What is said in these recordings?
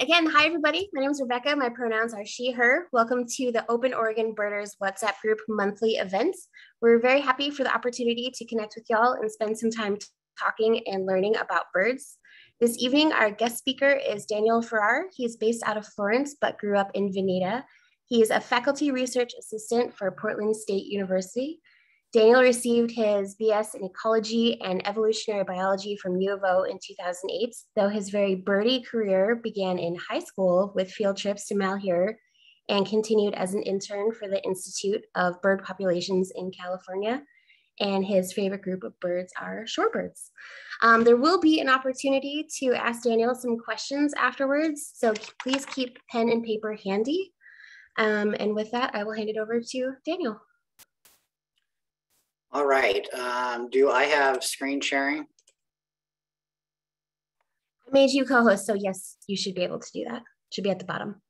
Again, hi everybody. My name is Rebecca. My pronouns are she, her. Welcome to the Open Oregon Birders WhatsApp group monthly events. We're very happy for the opportunity to connect with y'all and spend some time talking and learning about birds. This evening, our guest speaker is Daniel Farrar. He is based out of Florence, but grew up in Veneta. He is a faculty research assistant for Portland State University. Daniel received his BS in ecology and evolutionary biology from U of O in 2008, though his very birdie career began in high school with field trips to Malheur and continued as an intern for the Institute of Bird Populations in California. And his favorite group of birds are shorebirds. Um, there will be an opportunity to ask Daniel some questions afterwards, so please keep pen and paper handy. Um, and with that, I will hand it over to Daniel. All right. Um, do I have screen sharing? I made you co-host, so yes, you should be able to do that. Should be at the bottom.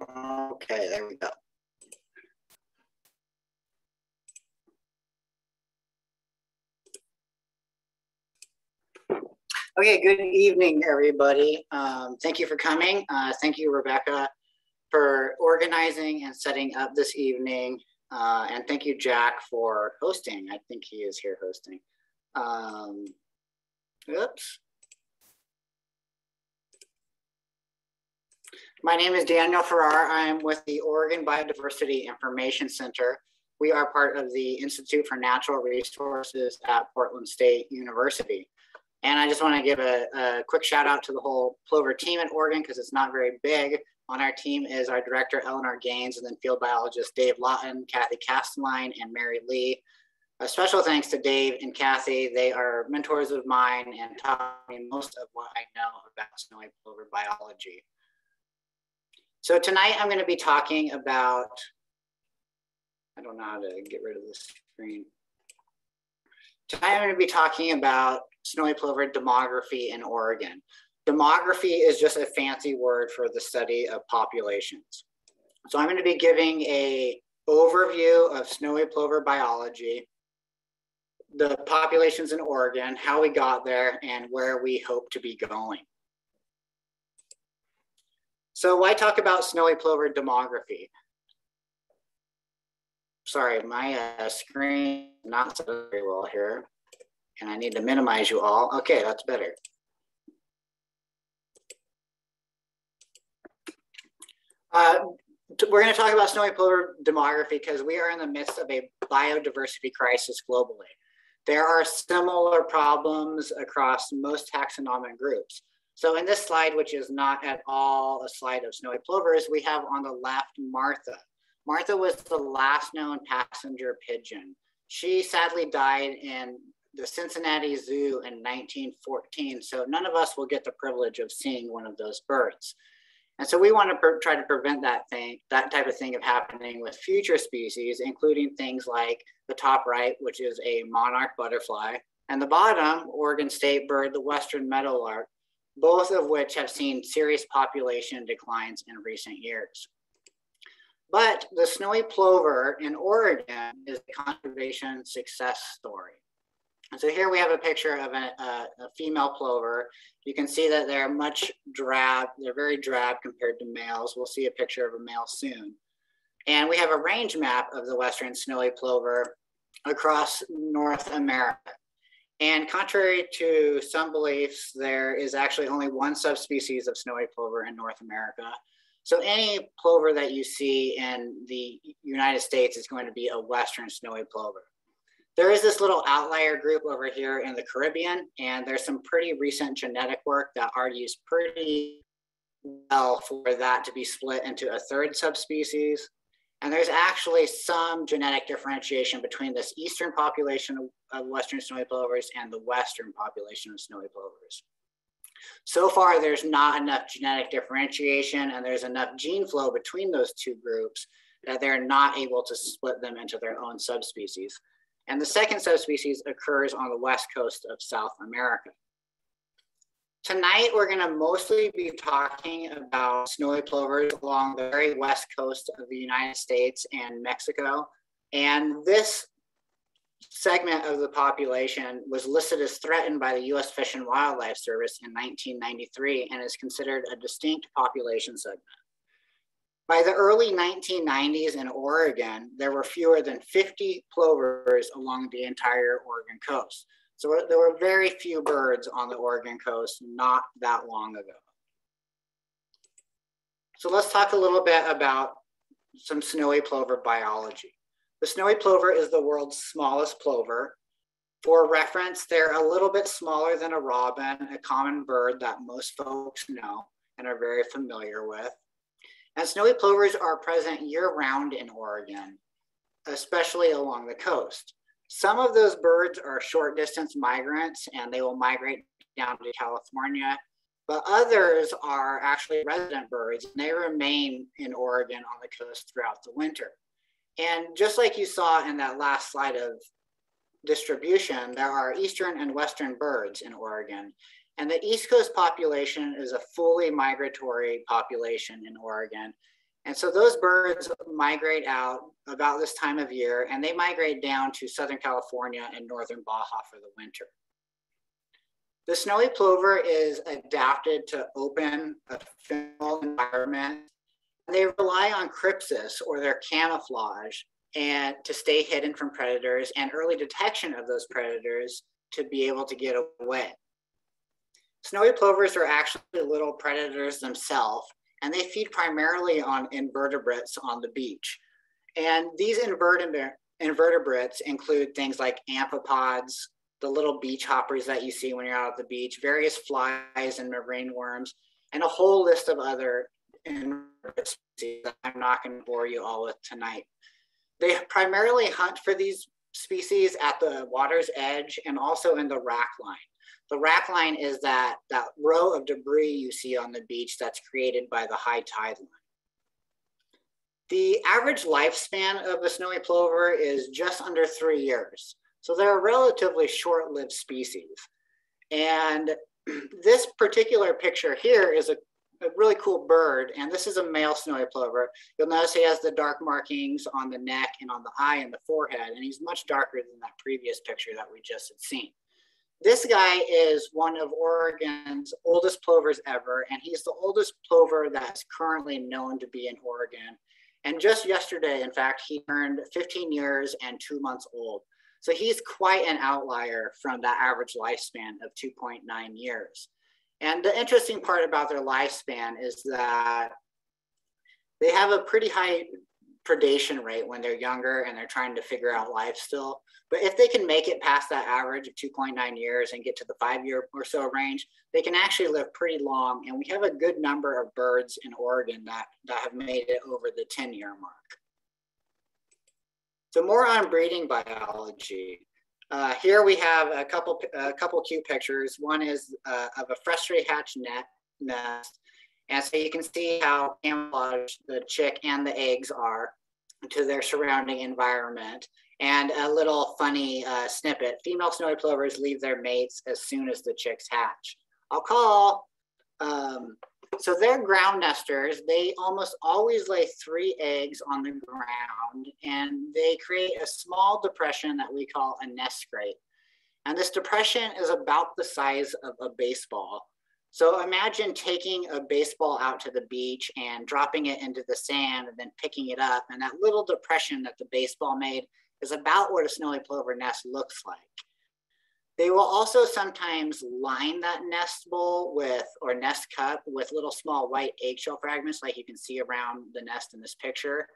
Okay, there we go. Okay, good evening, everybody. Um, thank you for coming. Uh, thank you, Rebecca, for organizing and setting up this evening. Uh, and thank you, Jack, for hosting. I think he is here hosting. Um, oops. My name is Daniel Farrar. I am with the Oregon Biodiversity Information Center. We are part of the Institute for Natural Resources at Portland State University. And I just want to give a, a, quick shout out to the whole Plover team at Oregon because it's not very big, on our team is our director, Eleanor Gaines, and then field biologist Dave Lauten, Kathy Castelein, and Mary Lee. A special thanks to Dave and Kathy. They are mentors of mine and taught me most of what I know about snowy plover biology. So tonight I'm going to be talking about, I don't know how to get rid of this screen. Tonight I'm going to be talking about snowy plover demography in Oregon. Demography is just a fancy word for the study of populations. So I'm going to be giving a overview of snowy plover biology, the populations in Oregon, how we got there, and where we hope to be going. So why talk about snowy plover demography? Sorry, my uh, screen not set very well here, and I need to minimize you all. Okay, that's better. Uh, we're going to talk about snowy plover demography because we are in the midst of a biodiversity crisis globally. There are similar problems across most taxonomic groups. So in this slide, which is not at all a slide of snowy plovers, we have on the left Martha. Martha was the last known passenger pigeon. She sadly died in the Cincinnati Zoo in 1914. So none of us will get the privilege of seeing one of those birds. And so we want to try to prevent that thing, that type of thing of happening with future species, including things like the top right, which is a monarch butterfly, and the bottom, Oregon state bird, the western meadowlark, both of which have seen serious population declines in recent years. But the snowy plover in Oregon is a conservation success story. So here we have a picture of a, a, a, female plover. You can see that they're much drab. They're very drab compared to males. We'll see a picture of a male soon. And we have a range map of the western snowy plover across North America. And contrary to some beliefs, there is actually only one subspecies of snowy plover in North America. So any plover that you see in the United States is going to be a western snowy plover. There is this little outlier group over here in the Caribbean, and there's some pretty recent genetic work that argues pretty well for that to be split into a third subspecies. And there's actually some genetic differentiation between this eastern population of western snowy plovers and the western population of snowy plovers. So far, there's not enough genetic differentiation and there's enough gene flow between those two groups that they're not able to split them into their own subspecies. And the second subspecies occurs on the west coast of South America. Tonight, we're gonna mostly be talking about snowy plovers along the very west coast of the United States and Mexico. And this segment of the population was listed as threatened by the US Fish and Wildlife Service in 1993 and is considered a distinct population segment. By the early 1990s in Oregon, there were fewer than 50 plovers along the entire Oregon coast. So there were very few birds on the Oregon coast not that long ago. So let's talk a little bit about some snowy plover biology. The snowy plover is the world's smallest plover. For reference, they're a little bit smaller than a robin, a common bird that most folks know and are very familiar with. And snowy plovers are present year round in Oregon, especially along the coast. Some of those birds are short distance migrants and they will migrate down to California, but others are actually resident birds and they remain in Oregon on the coast throughout the winter. And just like you saw in that last slide of distribution, there are eastern and western birds in Oregon. And the East Coast population is a fully migratory population in Oregon. And so those birds migrate out about this time of year and they migrate down to Southern California and Northern Baja for the winter. The snowy plover is adapted to open ephemeral environment they rely on crypsis or their camouflage and to stay hidden from predators and early detection of those predators to be able to get away. Snowy plovers are actually little predators themselves, and they feed primarily on invertebrates on the beach. And these invertebrates include things like amphipods, the little beach hoppers that you see when you're out at the beach, various flies and marine worms, and a whole list of other species that I'm not going to bore you all with tonight. They primarily hunt for these species at the water's edge and also in the rack line. The rack line is that, that row of debris you see on the beach that's created by the high tide line. The average lifespan of a snowy plover is just under three years. So they're a relatively short-lived species. And this particular picture here is a a really cool bird, and this is a male snowy plover. You'll notice he has the dark markings on the neck and on the eye and the forehead, and he's much darker than that previous picture that we just had seen. This guy is one of Oregon's oldest plovers ever, and he's the oldest plover that's currently known to be in Oregon. And just yesterday, in fact, he turned 15 years and two months old. So he's quite an outlier from that average lifespan of 2.9 years. And the interesting part about their lifespan is that they have a pretty high predation rate when they're younger and they're trying to figure out life still. But if they can make it past that average of 2.9 years and get to the five year or so range, they can actually live pretty long. And we have a good number of birds in Oregon that, that have made it over the 10 year mark. So more on breeding biology. Uh, here we have a couple, a couple cute pictures. One is uh, of a freshly hatched net, nest. And so you can see how camouflage the chick and the eggs are to their surrounding environment. And a little funny uh, snippet, female snowy plovers leave their mates as soon as the chicks hatch. I'll call um, so they're ground nesters. They almost always lay three eggs on the ground and they create a small depression that we call a nest scrape. And this depression is about the size of a baseball. So imagine taking a baseball out to the beach and dropping it into the sand and then picking it up. And that little depression that the baseball made is about what a snowy plover nest looks like. They will also sometimes line that nest bowl with, or nest cup with little small white eggshell fragments like you can see around the nest in this picture.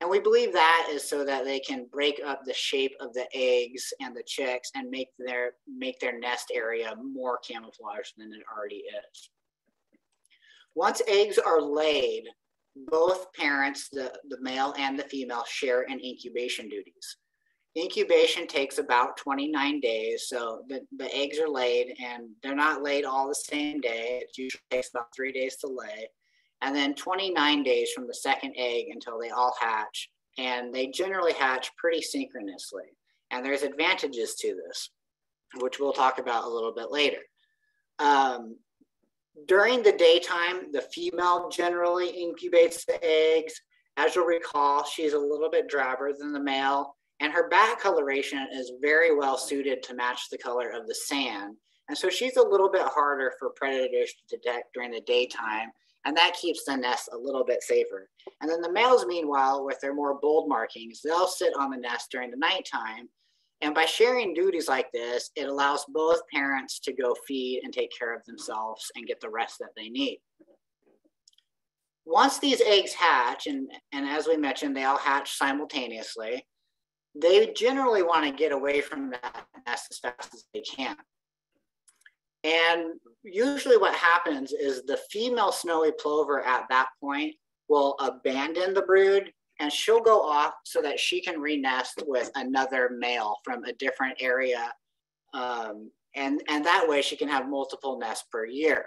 And we believe that is so that they can break up the shape of the eggs and the chicks and make their, make their nest area more camouflaged than it already is. Once eggs are laid, both parents, the, the male and the female, share in incubation duties. Incubation takes about 29 days. So the, the eggs are laid and they're not laid all the same day. It usually takes about three days to lay. And then 29 days from the second egg until they all hatch. And they generally hatch pretty synchronously. And there's advantages to this, which we'll talk about a little bit later. Um, during the daytime, the female generally incubates the eggs. As you'll recall, she's a little bit drabber than the male And her back coloration is very well suited to match the color of the sand. And so she's a little bit harder for predators to detect during the daytime. And that keeps the nest a little bit safer. And then the males, meanwhile, with their more bold markings, they'll sit on the nest during the nighttime. And by sharing duties like this, it allows both parents to go feed and take care of themselves and get the rest that they need. Once these eggs hatch, and, and as we mentioned, they all hatch simultaneously, they generally want to get away from that nest as fast as they can. And usually what happens is the female snowy plover at that point will abandon the brood and she'll go off so that she can re-nest with another male from a different area. Um, and, and that way she can have multiple nests per year.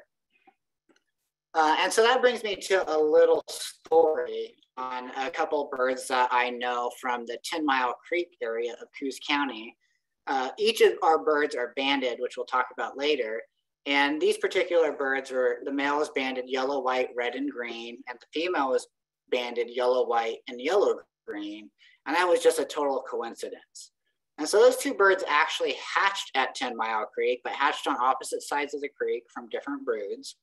Uh, and so that brings me to a little story on a couple birds that I know from the 10 Mile Creek area of Coos County. Uh, each of our birds are banded, which we'll talk about later. And these particular birds were the male is banded yellow, white, red, and green, and the female is banded yellow, white, and yellow green. And that was just a total coincidence. And so those two birds actually hatched at 10 Mile Creek, but hatched on opposite sides of the creek from different broods.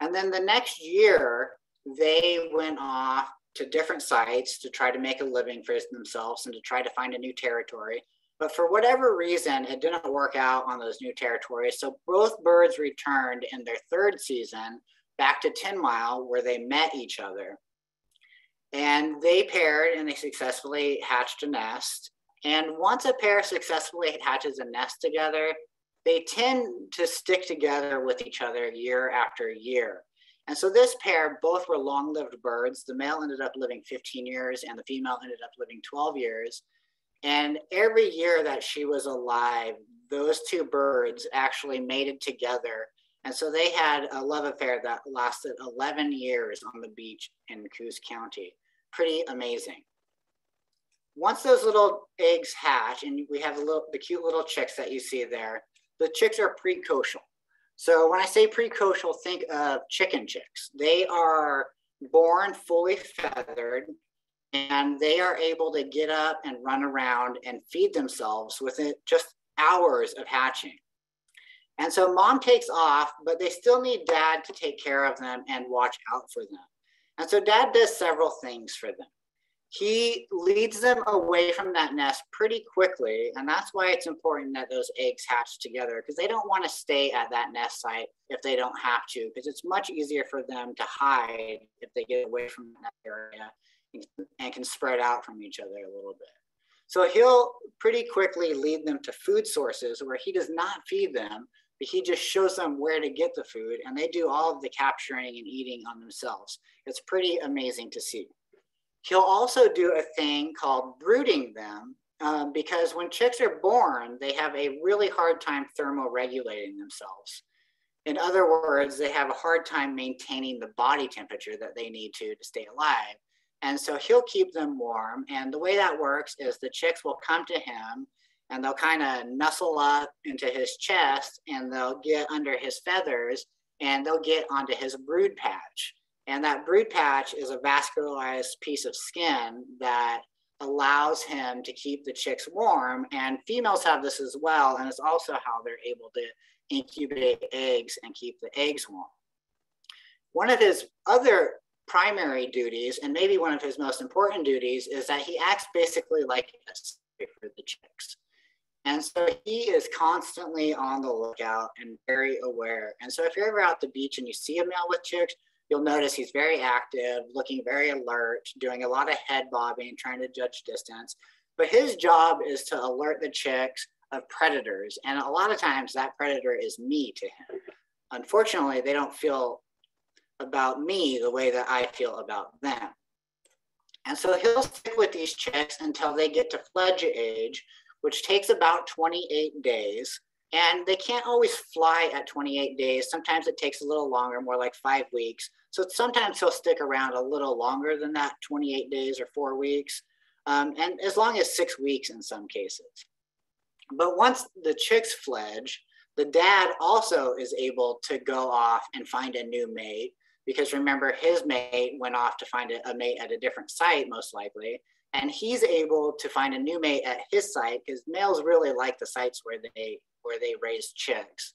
And then the next year, they went off to different sites to try to make a living for themselves and to try to find a new territory. But for whatever reason, it didn't work out on those new territories. So both birds returned in their third season back to 10 Mile where they met each other. And they paired and they successfully hatched a nest. And once a pair successfully hatches a nest together, they tend to stick together with each other year after year. And so this pair both were long lived birds. The male ended up living 15 years and the female ended up living 12 years. And every year that she was alive, those two birds actually mated together. And so they had a love affair that lasted 11 years on the beach in Coos County. Pretty amazing. Once those little eggs hatch, and we have the, little, the cute little chicks that you see there, the chicks are precocial. So when I say precocial, think of chicken chicks. They are born fully feathered and they are able to get up and run around and feed themselves within just hours of hatching. And so mom takes off, but they still need dad to take care of them and watch out for them. And so dad does several things for them he leads them away from that nest pretty quickly. And that's why it's important that those eggs hatch together because they don't want to stay at that nest site if they don't have to, because it's much easier for them to hide if they get away from that area and can spread out from each other a little bit. So he'll pretty quickly lead them to food sources where he does not feed them, but he just shows them where to get the food and they do all of the capturing and eating on themselves. It's pretty amazing to see. He'll also do a thing called brooding them um, because when chicks are born, they have a really hard time thermoregulating themselves. In other words, they have a hard time maintaining the body temperature that they need to to stay alive. And so he'll keep them warm. And the way that works is the chicks will come to him and they'll kind of nuzzle up into his chest and they'll get under his feathers and they'll get onto his brood patch. And that brood patch is a vascularized piece of skin that allows him to keep the chicks warm. And females have this as well. And it's also how they're able to incubate eggs and keep the eggs warm. One of his other primary duties, and maybe one of his most important duties, is that he acts basically like a for the chicks. And so he is constantly on the lookout and very aware. And so if you're ever out the beach and you see a male with chicks, you'll notice he's very active, looking very alert, doing a lot of head bobbing, trying to judge distance. But his job is to alert the chicks of predators. And a lot of times that predator is me to him. Unfortunately, they don't feel about me the way that I feel about them. And so he'll stick with these chicks until they get to fledge age, which takes about 28 days. And they can't always fly at 28 days. Sometimes it takes a little longer, more like five weeks. So sometimes he'll stick around a little longer than that 28 days or four weeks, um, and as long as six weeks in some cases. But once the chicks fledge, the dad also is able to go off and find a new mate because remember, his mate went off to find a, a mate at a different site, most likely. And he's able to find a new mate at his site because males really like the sites where they where they raise chicks.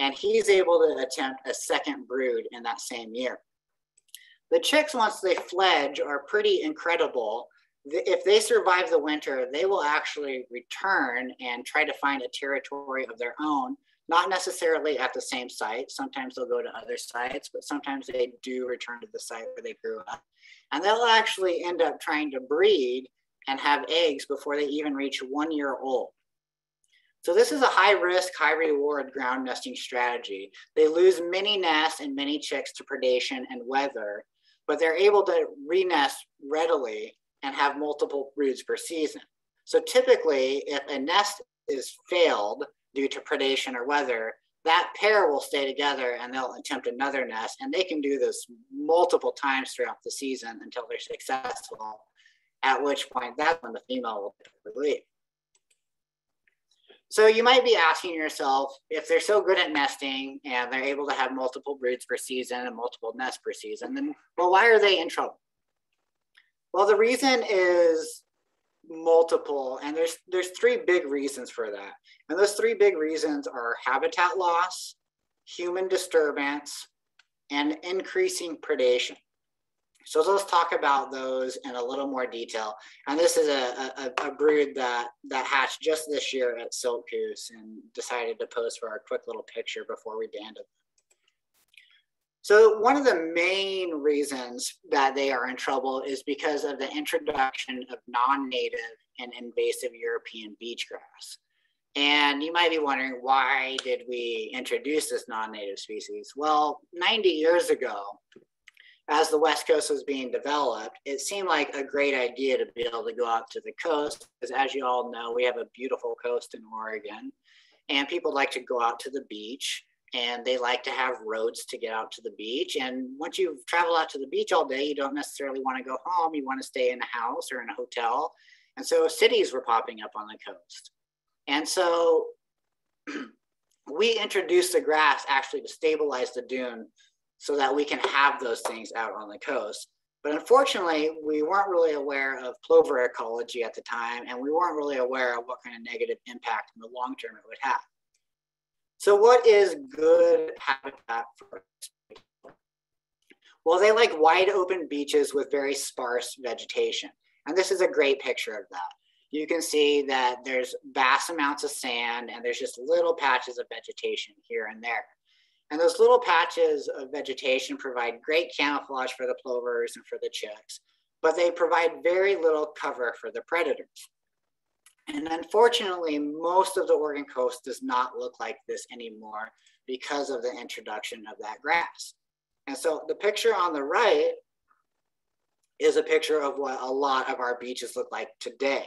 And he's able to attempt a second brood in that same year. The chicks once they fledge are pretty incredible. If they survive the winter they will actually return and try to find a territory of their own not necessarily at the same site. Sometimes they'll go to other sites but sometimes they do return to the site where they grew up and they'll actually end up trying to breed and have eggs before they even reach one year old. So this is a high risk, high reward ground nesting strategy. They lose many nests and many chicks to predation and weather, but they're able to re-nest readily and have multiple broods per season. So typically, if a nest is failed due to predation or weather, that pair will stay together and they'll attempt another nest. And they can do this multiple times throughout the season until they're successful, at which point that's when the female will leave. So you might be asking yourself, if they're so good at nesting and they're able to have multiple broods per season and multiple nests per season, then well, why are they in trouble? Well, the reason is multiple and there's there's three big reasons for that. And those three big reasons are habitat loss human disturbance and increasing predation. So let's talk about those in a little more detail. And this is a, a, a brood that that hatched just this year at Siltcoos and decided to post for our quick little picture before we banded so one of the main reasons that they are in trouble is because of the introduction of non-native and invasive European beach grass. And you might be wondering, why did we introduce this non-native species? Well, 90 years ago, as the West Coast was being developed, it seemed like a great idea to be able to go out to the coast, because as you all know, we have a beautiful coast in Oregon, and people like to go out to the beach and they like to have roads to get out to the beach. And once you've traveled out to the beach all day, you don't necessarily want to go home. You want to stay in a house or in a hotel. And so cities were popping up on the coast. And so we introduced the grass actually to stabilize the dune so that we can have those things out on the coast. But unfortunately, we weren't really aware of plover ecology at the time, and we weren't really aware of what kind of negative impact in the long term it would have. So what is good habitat for Well, they like wide open beaches with very sparse vegetation. And this is a great picture of that. You can see that there's vast amounts of sand and there's just little patches of vegetation here and there. And those little patches of vegetation provide great camouflage for the plovers and for the chicks, but they provide very little cover for the predators. And unfortunately, most of the Oregon coast does not look like this anymore because of the introduction of that grass. And so the picture on the right is a picture of what a lot of our beaches look like today.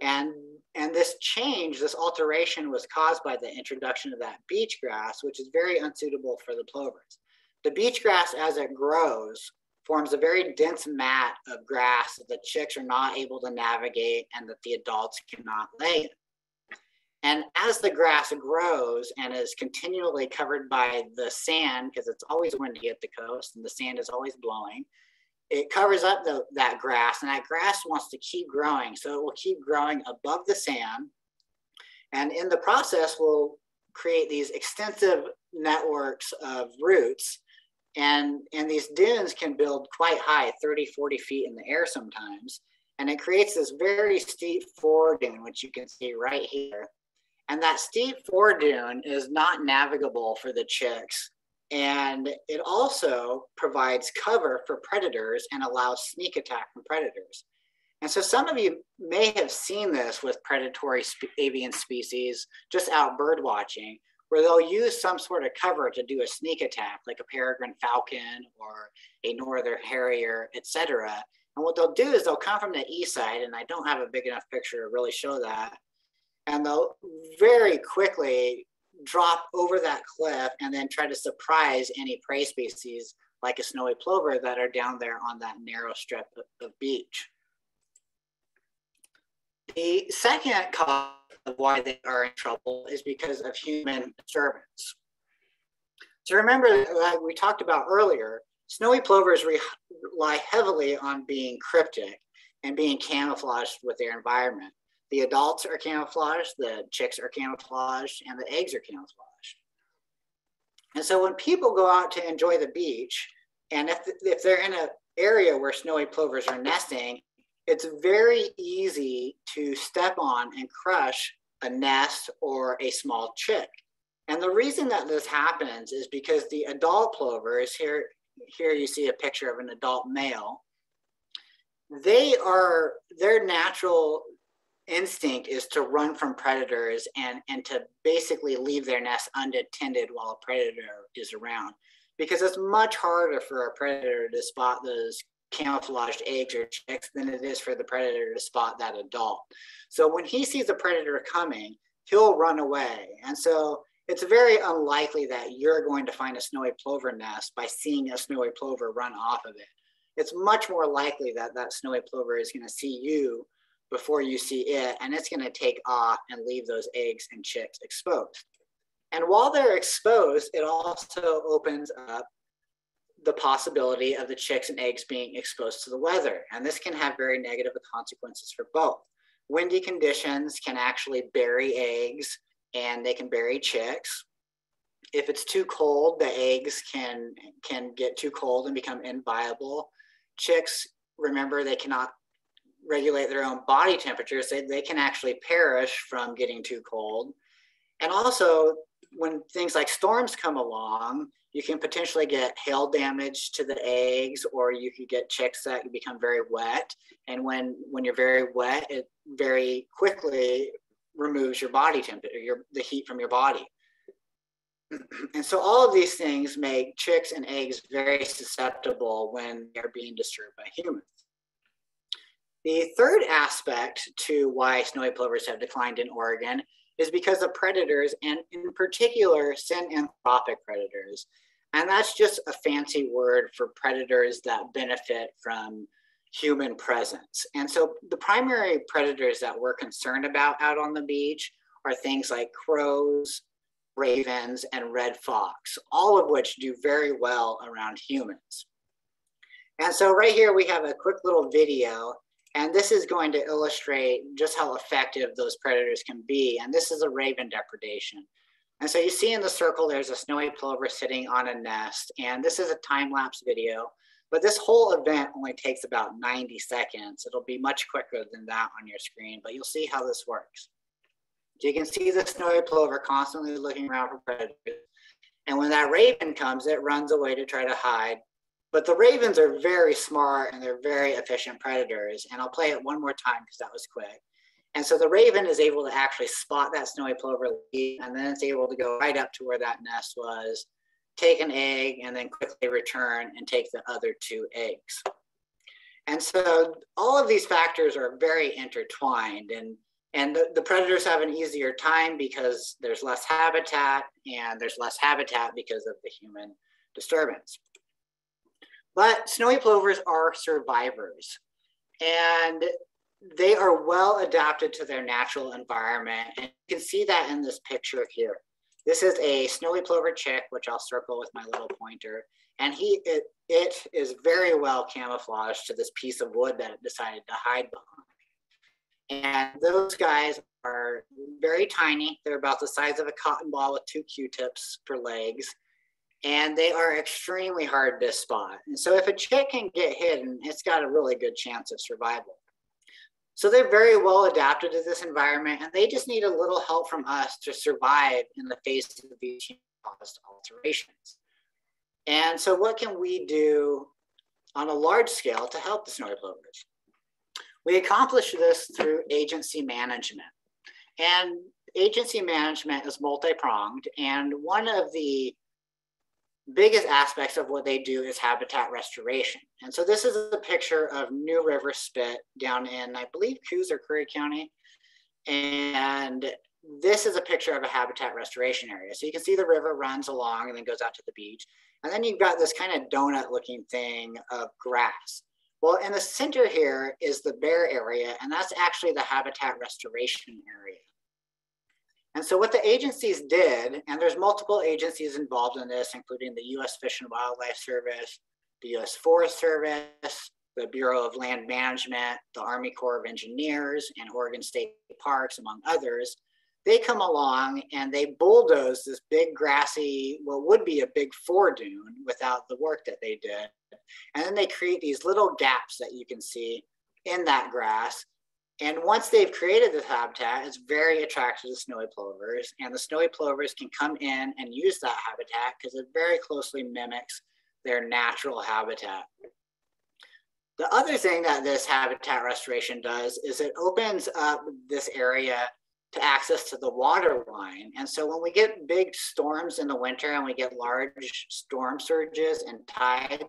And, and this change, this alteration was caused by the introduction of that beach grass, which is very unsuitable for the plovers. The beach grass, as it grows, forms a very dense mat of grass that the chicks are not able to navigate and that the adults cannot lay. And as the grass grows and is continually covered by the sand, because it's always windy at the coast and the sand is always blowing, it covers up the, that grass and that grass wants to keep growing. So it will keep growing above the sand. And in the process will create these extensive networks of roots and, and these dunes can build quite high, 30, 40 feet in the air sometimes. And it creates this very steep foredune, which you can see right here. And that steep foredune is not navigable for the chicks. And it also provides cover for predators and allows sneak attack from predators. And so some of you may have seen this with predatory avian species just out bird watching, where they'll use some sort of cover to do a sneak attack, like a peregrine falcon or a northern harrier, etc. And what they'll do is they'll come from the east side, and I don't have a big enough picture to really show that. And they'll very quickly drop over that cliff and then try to surprise any prey species like a snowy plover that are down there on that narrow strip of, beach. The second cause why they are in trouble is because of human disturbance. So remember, like uh, we talked about earlier, snowy plovers rely heavily on being cryptic. and being camouflaged with their environment. The adults are camouflaged, the chicks are camouflaged, and the eggs are camouflaged. And so when people go out to enjoy the beach, and if, if they're in an area where snowy plovers are nesting, it's very easy to step on and crush a nest or a small chick. And the reason that this happens is because the adult plovers, here, here you see a picture of an adult male, they are, their natural instinct is to run from predators and, and to basically leave their nest unattended while a predator is around. Because it's much harder for a predator to spot those camouflaged eggs or chicks than it is for the predator to spot that adult. So when he sees a predator coming, he'll run away. And so it's very unlikely that you're going to find a snowy plover nest by seeing a snowy plover run off of it. It's much more likely that that snowy plover is going to see you before you see it, and it's going to take off and leave those eggs and chicks exposed. And while they're exposed, it also opens up the possibility of the chicks and eggs being exposed to the weather. And this can have very negative consequences for both. Windy conditions can actually bury eggs and they can bury chicks. If it's too cold, the eggs can, can get too cold and become inviable. Chicks, remember, they cannot regulate their own body temperatures, they, they can actually perish from getting too cold. And also, when things like storms come along, you can potentially get hail damage to the eggs, or you could get chicks that become very wet. And when when you're very wet, it very quickly removes your body temperature, your the heat from your body. And so all of these things make chicks and eggs very susceptible when they're being disturbed by humans. The third aspect to why snowy plovers have declined in Oregon is because of predators and in particular synanthropic predators. And that's just a fancy word for predators that benefit from human presence. And so the primary predators that we're concerned about out on the beach are things like crows, ravens, and red fox, all of which do very well around humans. And so right here we have a quick little video and this is going to illustrate just how effective those predators can be. And this is a raven depredation. And so you see in the circle, there's a snowy plover sitting on a nest. And this is a time-lapse video, but this whole event only takes about 90 seconds. It'll be much quicker than that on your screen, but you'll see how this works. So you can see the snowy plover constantly looking around for predators. And when that raven comes, it runs away to try to hide but the ravens are very smart and they're very efficient predators. And I'll play it one more time because that was quick. And so the raven is able to actually spot that snowy plover leave, and then it's able to go right up to where that nest was, take an egg, and then quickly return and take the other two eggs. And so all of these factors are very intertwined and and the, the, predators have an easier time because there's less habitat and there's less habitat because of the human disturbance. But snowy plovers are survivors and they are well adapted to their natural environment. And you can see that in this picture here. This is a snowy plover chick, which I'll circle with my little pointer. And he, it, it is very well camouflaged to this piece of wood that it decided to hide behind. And those guys are very tiny. They're about the size of a cotton ball with two Q-tips for legs and they are extremely hard to spot. And so if a chick can get hidden, it's got a really good chance of survival. So they're very well adapted to this environment and they just need a little help from us to survive in the face of these caused alterations. And so what can we do on a large scale to help the snowy plovers? We accomplish this through agency management. And agency management is multi-pronged and one of the biggest aspects of what they do is habitat restoration. And so this is a picture of New River Spit down in, I believe, Coos or Curry County. And this is a picture of a habitat restoration area. So you can see the river runs along and then goes out to the beach. And then you've got this kind of donut looking thing of grass. Well, in the center here is the bare area, and that's actually the habitat restoration area. And so what the agencies did, and there's multiple agencies involved in this, including the US Fish and Wildlife Service, the US Forest Service, the Bureau of Land Management, the Army Corps of Engineers, and Oregon State Parks, among others, they come along and they bulldoze this big grassy, what would be a big dune without the work that they did. And then they create these little gaps that you can see in that grass. And once they've created this habitat, it's very attractive to snowy plovers. And the snowy plovers can come in and use that habitat because it very closely mimics their natural habitat. The other thing that this habitat restoration does is it opens up this area to access to the water line. And so when we get big storms in the winter and we get large storm surges and tides,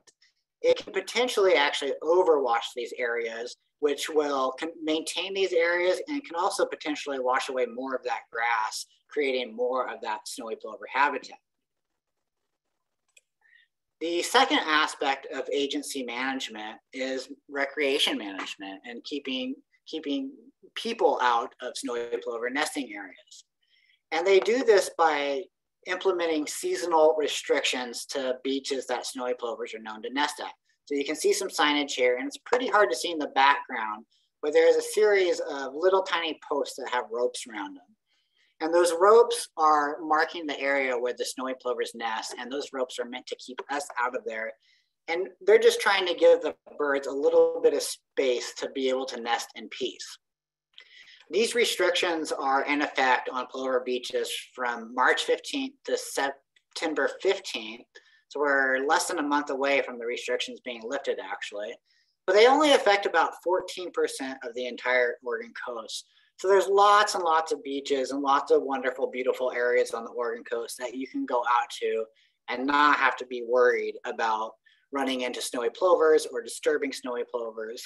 it can potentially actually overwash these areas, which will maintain these areas and can also potentially wash away more of that grass, creating more of that snowy plover habitat. The second aspect of agency management is recreation management and keeping, keeping people out of snowy plover nesting areas. And they do this by implementing seasonal restrictions to beaches that snowy plovers are known to nest at. So you can see some signage here, and it's pretty hard to see in the background, but there's a series of little tiny posts that have ropes around them. And those ropes are marking the area where the snowy plovers nest, and those ropes are meant to keep us out of there. And they're just trying to give the birds a little bit of space to be able to nest in peace. These restrictions are in effect on Plover beaches from March 15th to September 15th. So we're less than a month away from the restrictions being lifted actually. But they only affect about 14% of the entire Oregon coast. So there's lots and lots of beaches and lots of wonderful, beautiful areas on the Oregon coast that you can go out to and not have to be worried about running into snowy plovers or disturbing snowy plovers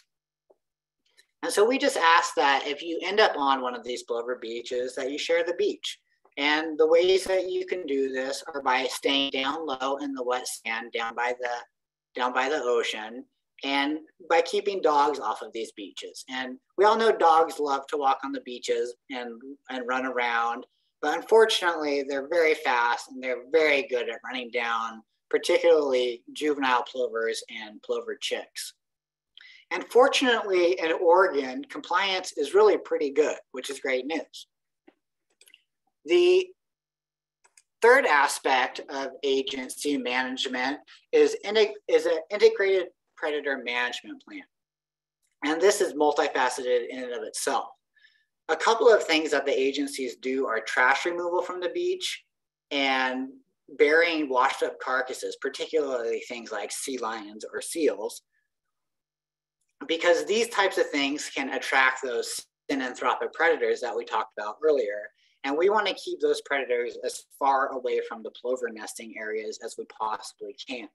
and so we just ask that if you end up on one of these plover beaches, that you share the beach. And the ways that you can do this are by staying down low in the wet sand, down by the down by the ocean, and by keeping dogs off of these beaches. And we all know dogs love to walk on the beaches and, and run around, but unfortunately, they're very fast and they're very good at running down, particularly juvenile plovers and plover chicks. And fortunately, in Oregon, compliance is really pretty good, which is great news. The third aspect of agency management is, is an integrated predator management plan. And this is multifaceted in and of itself. A couple of things that the agencies do are trash removal from the beach and burying washed up carcasses, particularly things like sea lions or seals, because these types of things can attract those synanthropic predators that we talked about earlier. And we want to keep those predators as far away from the plover nesting areas as we possibly can.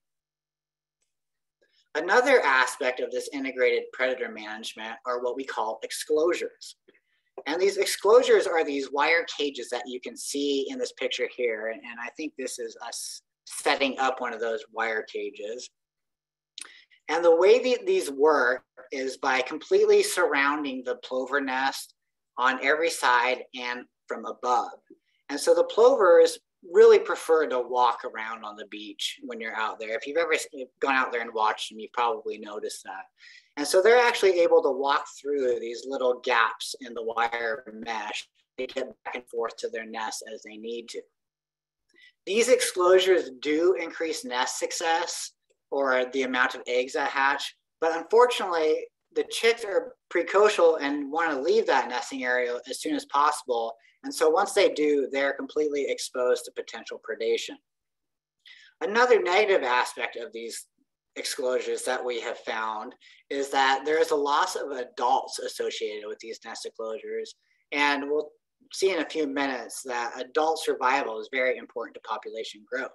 Another aspect of this integrated predator management are what we call exclosures. And these exclosures are these wire cages that you can see in this picture here. And, I think this is us setting up one of those wire cages. And the way that these work is by completely surrounding the plover nest on every side and from above. And so the plovers really prefer to walk around on the beach when you're out there. If you've ever gone out there and watched them, you've probably noticed that. And so they're actually able to walk through these little gaps in the wire mesh to get back and forth to their nest as they need to. These exclosures do increase nest success or the amount of eggs that hatch. But unfortunately, the chicks are precocial and want to leave that nesting area as soon as possible. And so once they do, they're completely exposed to potential predation. Another negative aspect of these exclosures that we have found is that there is a loss of adults associated with these nest exclosures. And we'll see in a few minutes that adult survival is very important to population growth.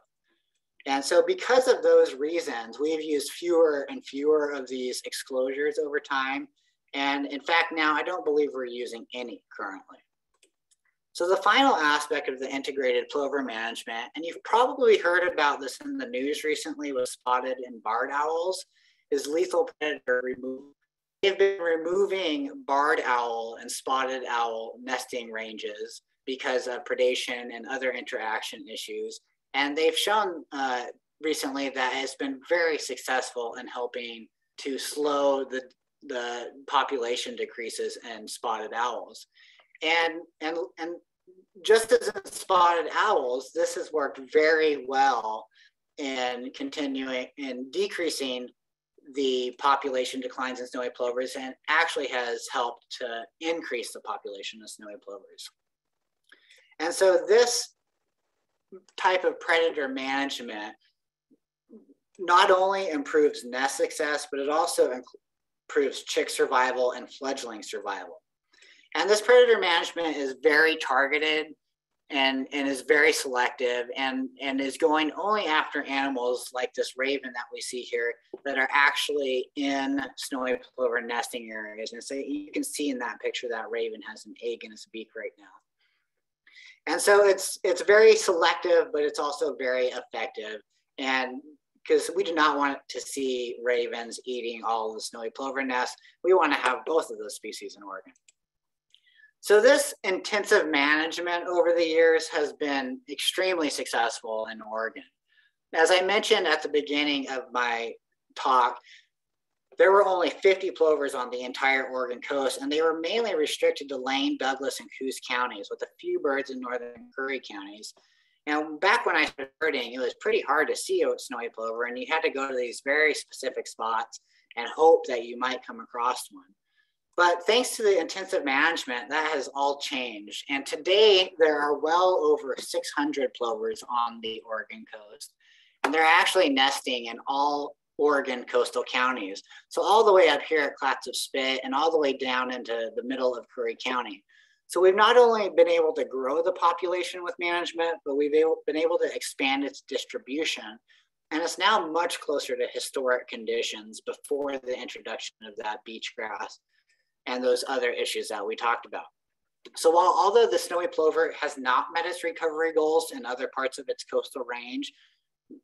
And so because of those reasons, we've used fewer and fewer of these exclosures over time. And in fact, now I don't believe we're using any currently. So the final aspect of the integrated plover management, and you've probably heard about this in the news recently with spotted and barred owls, is lethal predator removal. They've been removing barred owl and spotted owl nesting ranges because of predation and other interaction issues. And they've shown uh, recently that it's been very successful in helping to slow the, the population decreases in spotted owls. And, and, and just as in spotted owls, this has worked very well in continuing in decreasing the population declines in snowy plovers and actually has helped to increase the population of snowy plovers. And so this type of predator management not only improves nest success, but it also improves chick survival and fledgling survival. And this predator management is very targeted and, and is very selective and, and is going only after animals like this raven that we see here that are actually in snowy plover nesting areas. And so you can see in that picture that raven has an egg in its beak right now. And so it's it's very selective, but it's also very effective. And because we do not want to see ravens eating all the snowy plover nests, we want to have both of those species in Oregon. So this intensive management over the years has been extremely successful in Oregon. As I mentioned at the beginning of my talk, there were only 50 plovers on the entire Oregon coast, and they were mainly restricted to Lane, Douglas, and Coos counties, with a few birds in northern Curry counties. And back when I started birding, it was pretty hard to see a snowy plover, and you had to go to these very specific spots and hope that you might come across one. But thanks to the intensive management, that has all changed. And today, there are well over 600 plovers on the Oregon coast, and they're actually nesting in all Oregon coastal counties. So all the way up here at Clatsop Spit and all the way down into the middle of Curry County. So we've not only been able to grow the population with management, but we've been able to expand its distribution. And it's now much closer to historic conditions before the introduction of that beach grass and those other issues that we talked about. So while although the snowy plover has not met its recovery goals in other parts of its coastal range,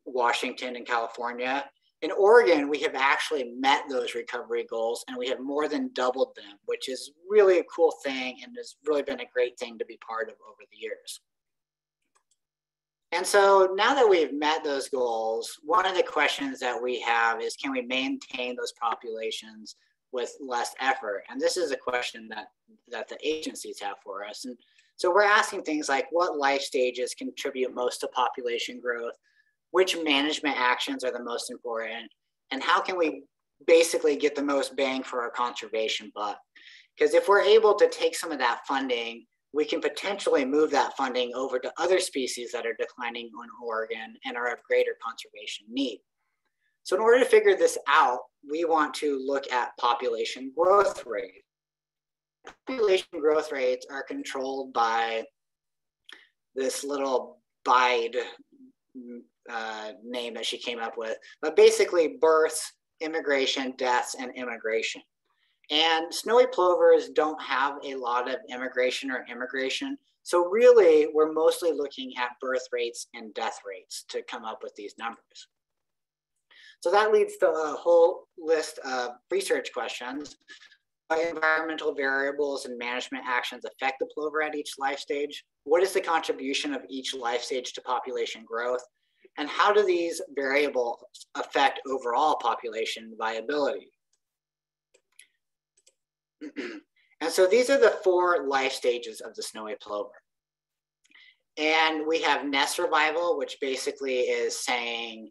Washington and California, in Oregon, we have actually met those recovery goals and we have more than doubled them, which is really a cool thing and has really been a great thing to be part of over the years. And so now that we've met those goals, one of the questions that we have is can we maintain those populations with less effort? And this is a question that, that the agencies have for us. And so we're asking things like what life stages contribute most to population growth? which management actions are the most important and how can we basically get the most bang for our conservation buck because if we're able to take some of that funding we can potentially move that funding over to other species that are declining in Oregon and are of greater conservation need. So in order to figure this out, we want to look at population growth rate. Population growth rates are controlled by this little BIDE uh, name that she came up with, but basically births, immigration, deaths, and emigration. And snowy plovers don't have a lot of immigration or emigration. So really, we're mostly looking at birth rates and death rates to come up with these numbers. So that leads to a whole list of research questions. How environmental variables and management actions affect the plover at each life stage? What is the contribution of each life stage to population growth? And how do these variables affect overall population viability? and so these are the four life stages of the snowy plover. And we have nest survival, which basically is saying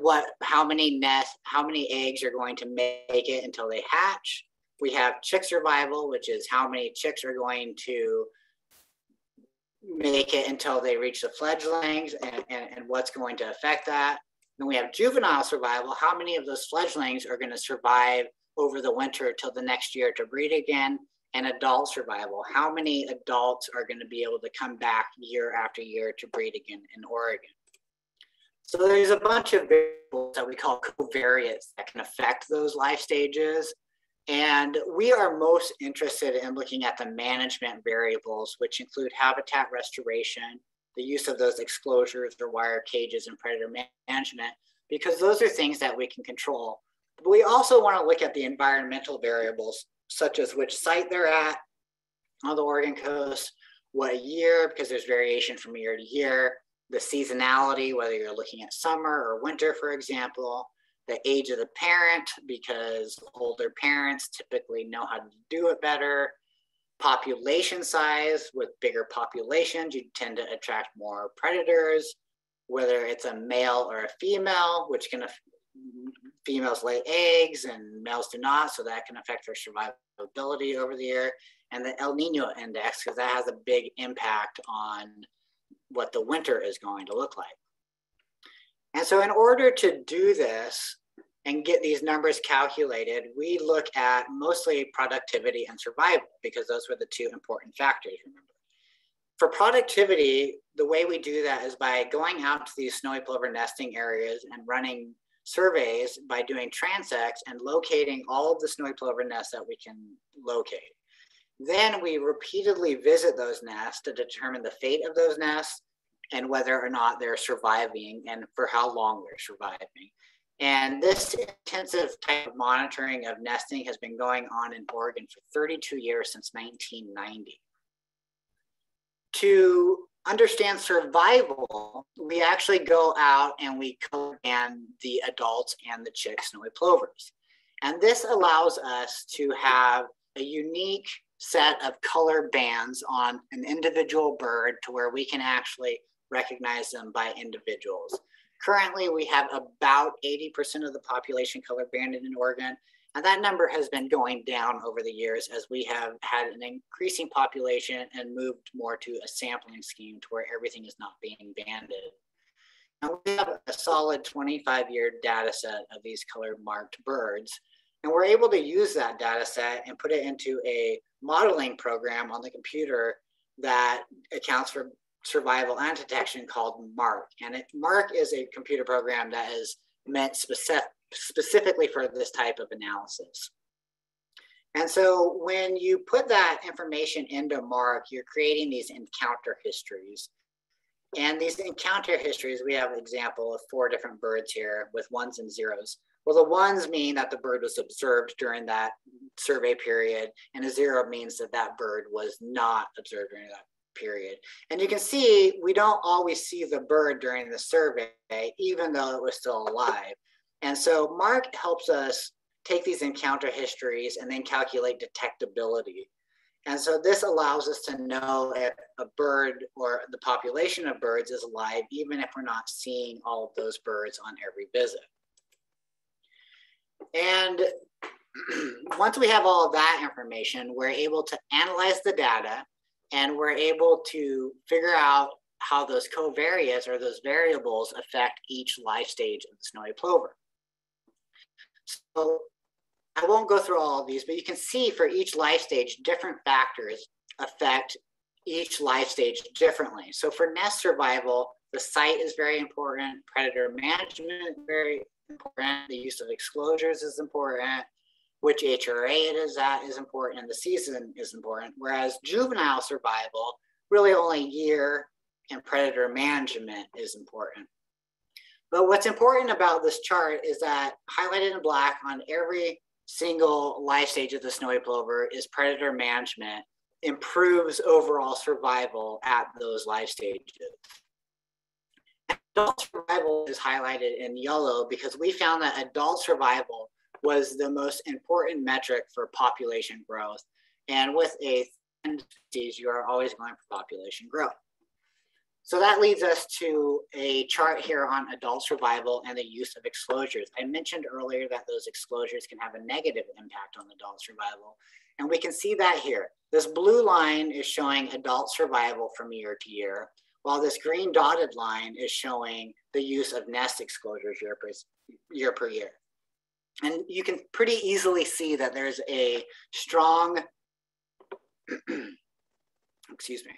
what, how many nests how many eggs are going to make it until they hatch. We have chick survival, which is how many chicks are going to make it until they reach the fledglings and, and, and what's going to affect that. Then we have juvenile survival. How many of those fledglings are going to survive over the winter till the next year to breed again? And adult survival. How many adults are going to be able to come back year after year to breed again in Oregon? So there's a bunch of variables that we call covariates that can affect those life stages. And we are most interested in looking at the management variables, which include habitat restoration, the use of those exclosures or wire cages and predator management, because those are things that we can control. But we also want to look at the environmental variables, such as which site they're at on the Oregon coast, what year, because there's variation from year to year, the seasonality, whether you're looking at summer or winter, for example, the age of the parent, because older parents typically know how to do it better. Population size, with bigger populations, you tend to attract more predators, whether it's a male or a female, which can females lay eggs and males do not, so that can affect their survivability over the year. And the El Nino index, because that has a big impact on what the winter is going to look like. And so in order to do this and get these numbers calculated, we look at mostly productivity and survival because those were the two important factors, remember. For productivity, the way we do that is by going out to these snowy plover nesting areas and running surveys by doing transects and locating all of the snowy plover nests that we can locate. Then we repeatedly visit those nests to determine the fate of those nests and whether or not they're surviving and for how long they're surviving. And this intensive type of monitoring of nesting has been going on in Oregon for 32 years since 1990. To understand survival, we actually go out and we color the adults and the chick snowy plovers. And this allows us to have a unique set of color bands on an individual bird to where we can actually recognize them by individuals. Currently, we have about 80% of the population color banded in Oregon, and that number has been going down over the years as we have had an increasing population and moved more to a sampling scheme to where everything is not being banded. Now we have a solid 25 year data set of these color marked birds, and we're able to use that data set and put it into a modeling program on the computer that accounts for survival and detection called MARK. And it, MARK is a computer program that is meant specific, specifically for this type of analysis. And so when you put that information into MARK, you're creating these encounter histories. And these encounter histories, we have an example of four different birds here with ones and zeros. Well, the ones mean that the bird was observed during that survey period, and a zero means that that bird was not observed during that period. And you can see we don't always see the bird during the survey, even though it was still alive. And so Mark helps us take these encounter histories and then calculate detectability. And so this allows us to know if a bird or the population of birds is alive, even if we're not seeing all of those birds on every visit. And once we have all of that information, we're able to analyze the data and we're able to figure out how those covariates or those variables affect each life stage of the snowy plover. So I won't go through all of these, but you can see for each life stage, different factors affect each life stage differently. So for nest survival, the site is very important, predator management very important, the use of exclosures is important, which HRA it is at is important, and the season is important. Whereas juvenile survival, really only year and predator management is important. But what's important about this chart is that highlighted in black on every single life stage of the snowy plover is predator management improves overall survival at those life stages. Adult survival is highlighted in yellow because we found that adult survival was the most important metric for population growth. And with a species, you are always going for population growth. So that leads us to a chart here on adult survival and the use of exclosures. I mentioned earlier that those exclosures can have a negative impact on adult survival. And we can see that here. This blue line is showing adult survival from year to year, while this green dotted line is showing the use of nest exclosures year per year. Per year. And you can pretty easily see that there's a strong, excuse me,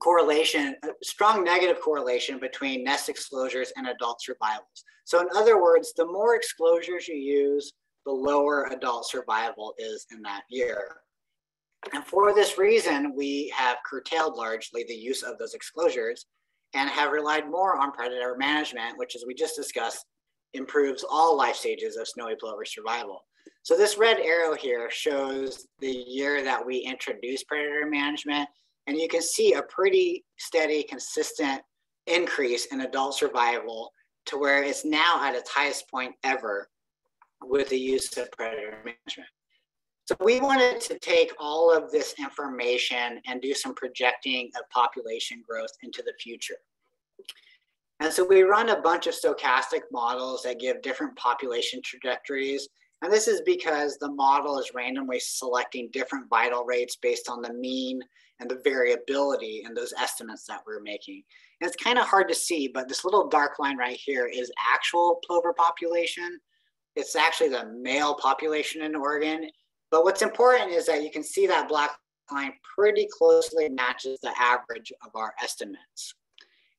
correlation, strong negative correlation between nest exclosures and adult survivals. So in other words, the more exclosures you use, the lower adult survival is in that year. And for this reason, we have curtailed largely the use of those exclosures and have relied more on predator management, which as we just discussed, improves all life stages of snowy plover survival. So this red arrow here shows the year that we introduced predator management, and you can see a pretty steady, consistent increase in adult survival to where it's now at its highest point ever with the use of predator management. So we wanted to take all of this information and do some projecting of population growth into the future. And so we run a bunch of stochastic models that give different population trajectories. And this is because the model is randomly selecting different vital rates based on the mean and the variability in those estimates that we're making. And it's kind of hard to see, but this little dark line right here is actual plover population. It's actually the male population in Oregon. But what's important is that you can see that black line pretty closely matches the average of our estimates.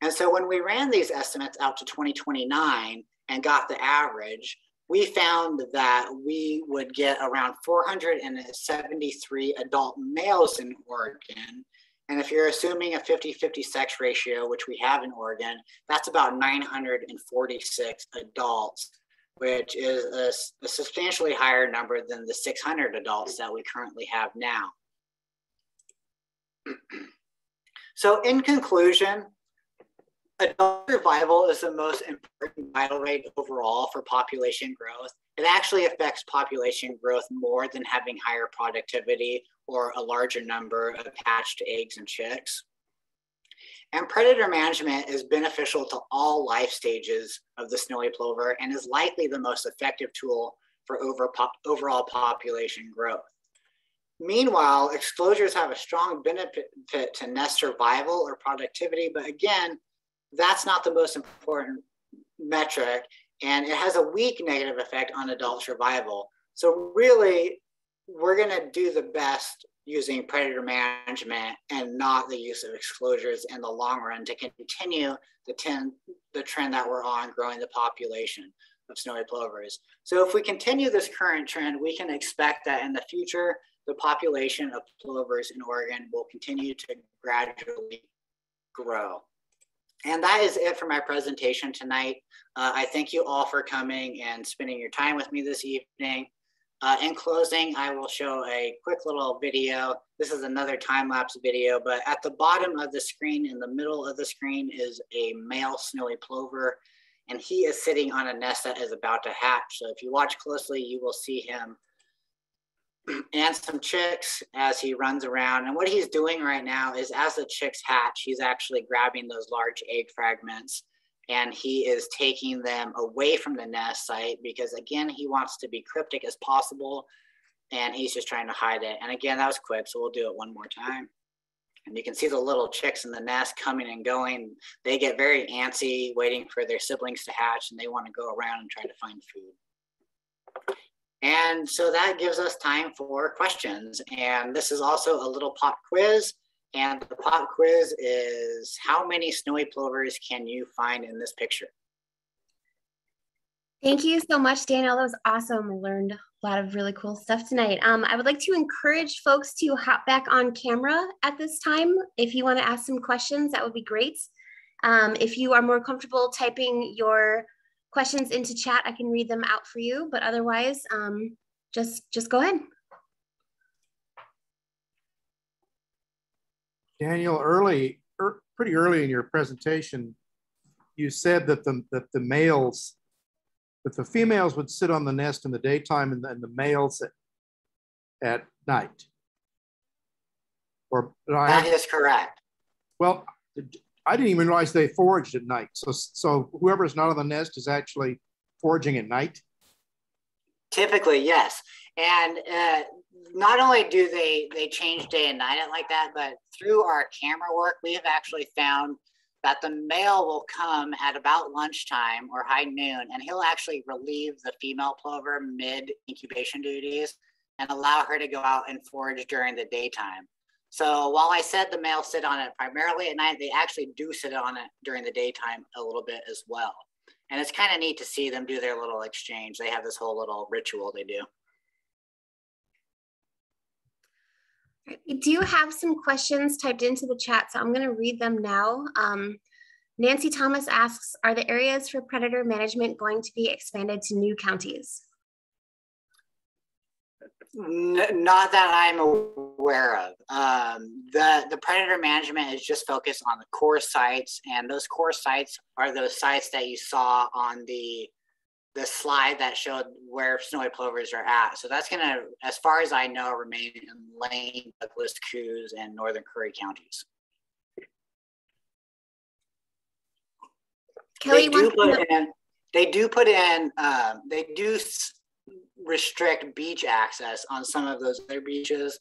And so when we ran these estimates out to 2029 and got the average, we found that we would get around 473 adult males in Oregon. And if you're assuming a 50 50 sex ratio, which we have in Oregon, that's about 946 adults, which is a, a substantially higher number than the 600 adults that we currently have now. so, in conclusion, adult survival is the most important vital rate overall for population growth. It actually affects population growth more than having higher productivity or a larger number of hatched eggs and chicks. And predator management is beneficial to all life stages of the snowy plover and is likely the most effective tool for overall population growth. Meanwhile, exclosures have a strong benefit to nest survival or productivity, but again, that's not the most important metric and it has a weak negative effect on adult survival. So really, we're going to do the best using predator management and not the use of exclosures in the long run to continue the, ten, the trend that we're on growing the population of snowy plovers. So if we continue this current trend, we can expect that in the future, the population of plovers in Oregon will continue to gradually grow. And that is it for my presentation tonight. Uh, I thank you all for coming and spending your time with me this evening. Uh, in closing, I will show a quick little video. This is another time-lapse video, but at the bottom of the screen, in the middle of the screen, is a male snowy plover, and he is sitting on a nest that is about to hatch. So if you watch closely, you will see him and some chicks as he runs around. And what he's doing right now is as the chicks hatch, he's actually grabbing those large egg fragments and he is taking them away from the nest site because again, he wants to be cryptic as possible and he's just trying to hide it. And again, that was quick, so we'll do it one more time. And you can see the little chicks in the nest coming and going. They get very antsy waiting for their siblings to hatch and they want to go around and try to find food. And so that gives us time for questions. And this is also a little pop quiz. And the pop quiz is how many snowy plovers can you find in this picture? Thank you so much, Daniel. That was awesome. Learned a lot of really cool stuff tonight. Um, I would like to encourage folks to hop back on camera at this time. If you want to ask some questions, that would be great. Um, if you are more comfortable typing your questions into chat, I can read them out for you, but otherwise, um, just, just go ahead. Daniel, early, er, pretty early in your presentation, you said that the, that the males, that the females would sit on the nest in the daytime and the, and the males at, at night. Or that is correct. Well, I didn't even realize they foraged at night. So, so whoever's not on the nest is actually foraging at night. Typically, yes. And uh, not only do they they change day and night like that, but through our camera work, we have actually found that the male will come at about lunchtime or high noon, and he'll actually relieve the female plover mid incubation duties and allow her to go out and forage during the daytime. So while I said the males sit on it primarily at night, they actually do sit on it during the daytime a little bit as well. And it's kind of neat to see them do their little exchange. They have this whole little ritual they do. We do have some questions typed into the chat, so I'm going to read them now. Um, Nancy Thomas asks, are the areas for predator management going to be expanded to new counties? Not that I'm aware of. Um, the the predator management is just focused on the core sites, and those core sites are those sites that you saw on the the slide that showed where snowy plovers are at. So that's going to, as far as I know, remain in Lane, Douglas, Coos, and northern Curry counties. Kelly, they do put in. They do put in. Um, they do restrict beach access on some of those other beaches.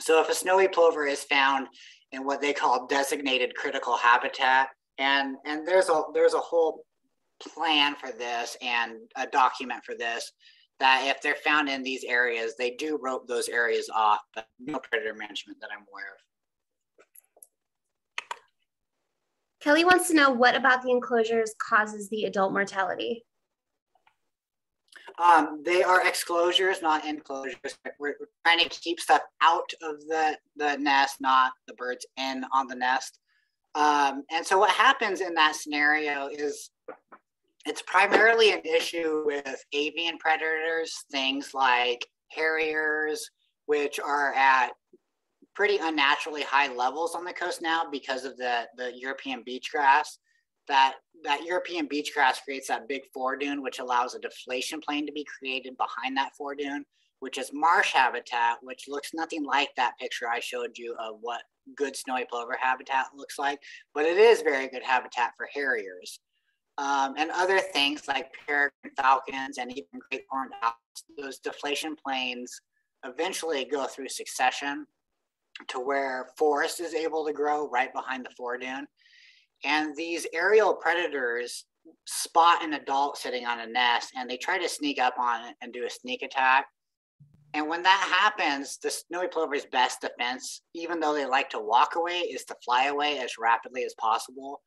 So if a snowy plover is found in what they call designated critical habitat, and and there's a there's a whole plan for this and a document for this that if they're found in these areas, they do rope those areas off, but no predator management that I'm aware of. Kelly wants to know what about the enclosures causes the adult mortality? Um, they are exclosures, not enclosures. We're, we're, trying to keep stuff out of the, the nest, not the birds in on the nest. Um, and so what happens in that scenario is it's primarily an issue with avian predators, things like harriers, which are at pretty unnaturally high levels on the coast now because of the, the European beach grass. That, that European beach grass creates that big foredune, which allows a deflation plain to be created behind that foredune, which is marsh habitat, which looks nothing like that picture I showed you of what good snowy plover habitat looks like, but it is very good habitat for harriers um, and other things like peregrine falcons and even great horned owls. Those deflation plains eventually go through succession to where forest is able to grow right behind the foredune. And these aerial predators spot an adult sitting on a nest and they try to sneak up on it and do a sneak attack. And when that happens, the snowy plover's best defense, even though they like to walk away, is to fly away as rapidly as possible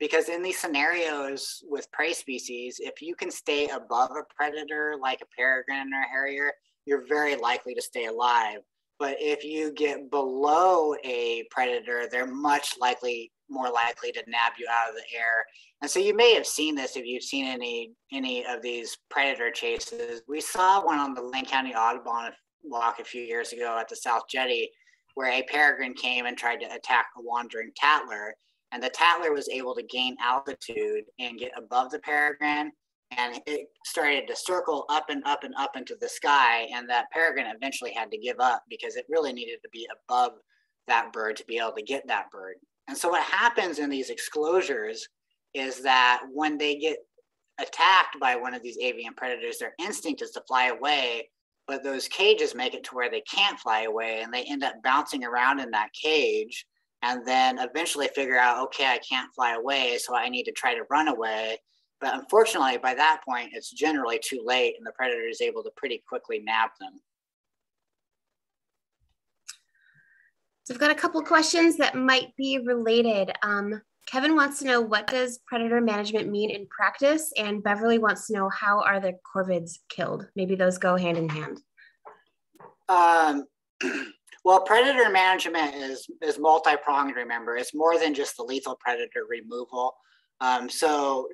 because in these scenarios with prey species, if you can stay above a predator like a peregrine or a harrier, you're very likely to stay alive. But if you get below a predator, they're much likely more likely to nab you out of the air. And so you may have seen this if you've seen any any of these predator chases. We saw one on the Lane County Audubon walk a few years ago at the South Jetty, where a peregrine came and tried to attack a wandering tattler and the Tattler was able to gain altitude and get above the peregrine and it started to circle up and up and up into the sky and that peregrine eventually had to give up because it really needed to be above that bird to be able to get that bird. And so what happens in these exclosures is that when they get attacked by one of these avian predators their instinct is to fly away but those cages make it to where they can't fly away and they end up bouncing around in that cage and then eventually figure out, okay, I can't fly away, so I need to try to run away. But unfortunately, by that point, it's generally too late, and the predator is able to pretty quickly nab them. So I've got a couple questions that might be related. Um, Kevin wants to know what does predator management mean in practice, and Beverly wants to know how are the corvids killed? Maybe those go hand in hand. Um, Well, predator management is is multi pronged. Remember, it's more than just the lethal predator removal. Um, so,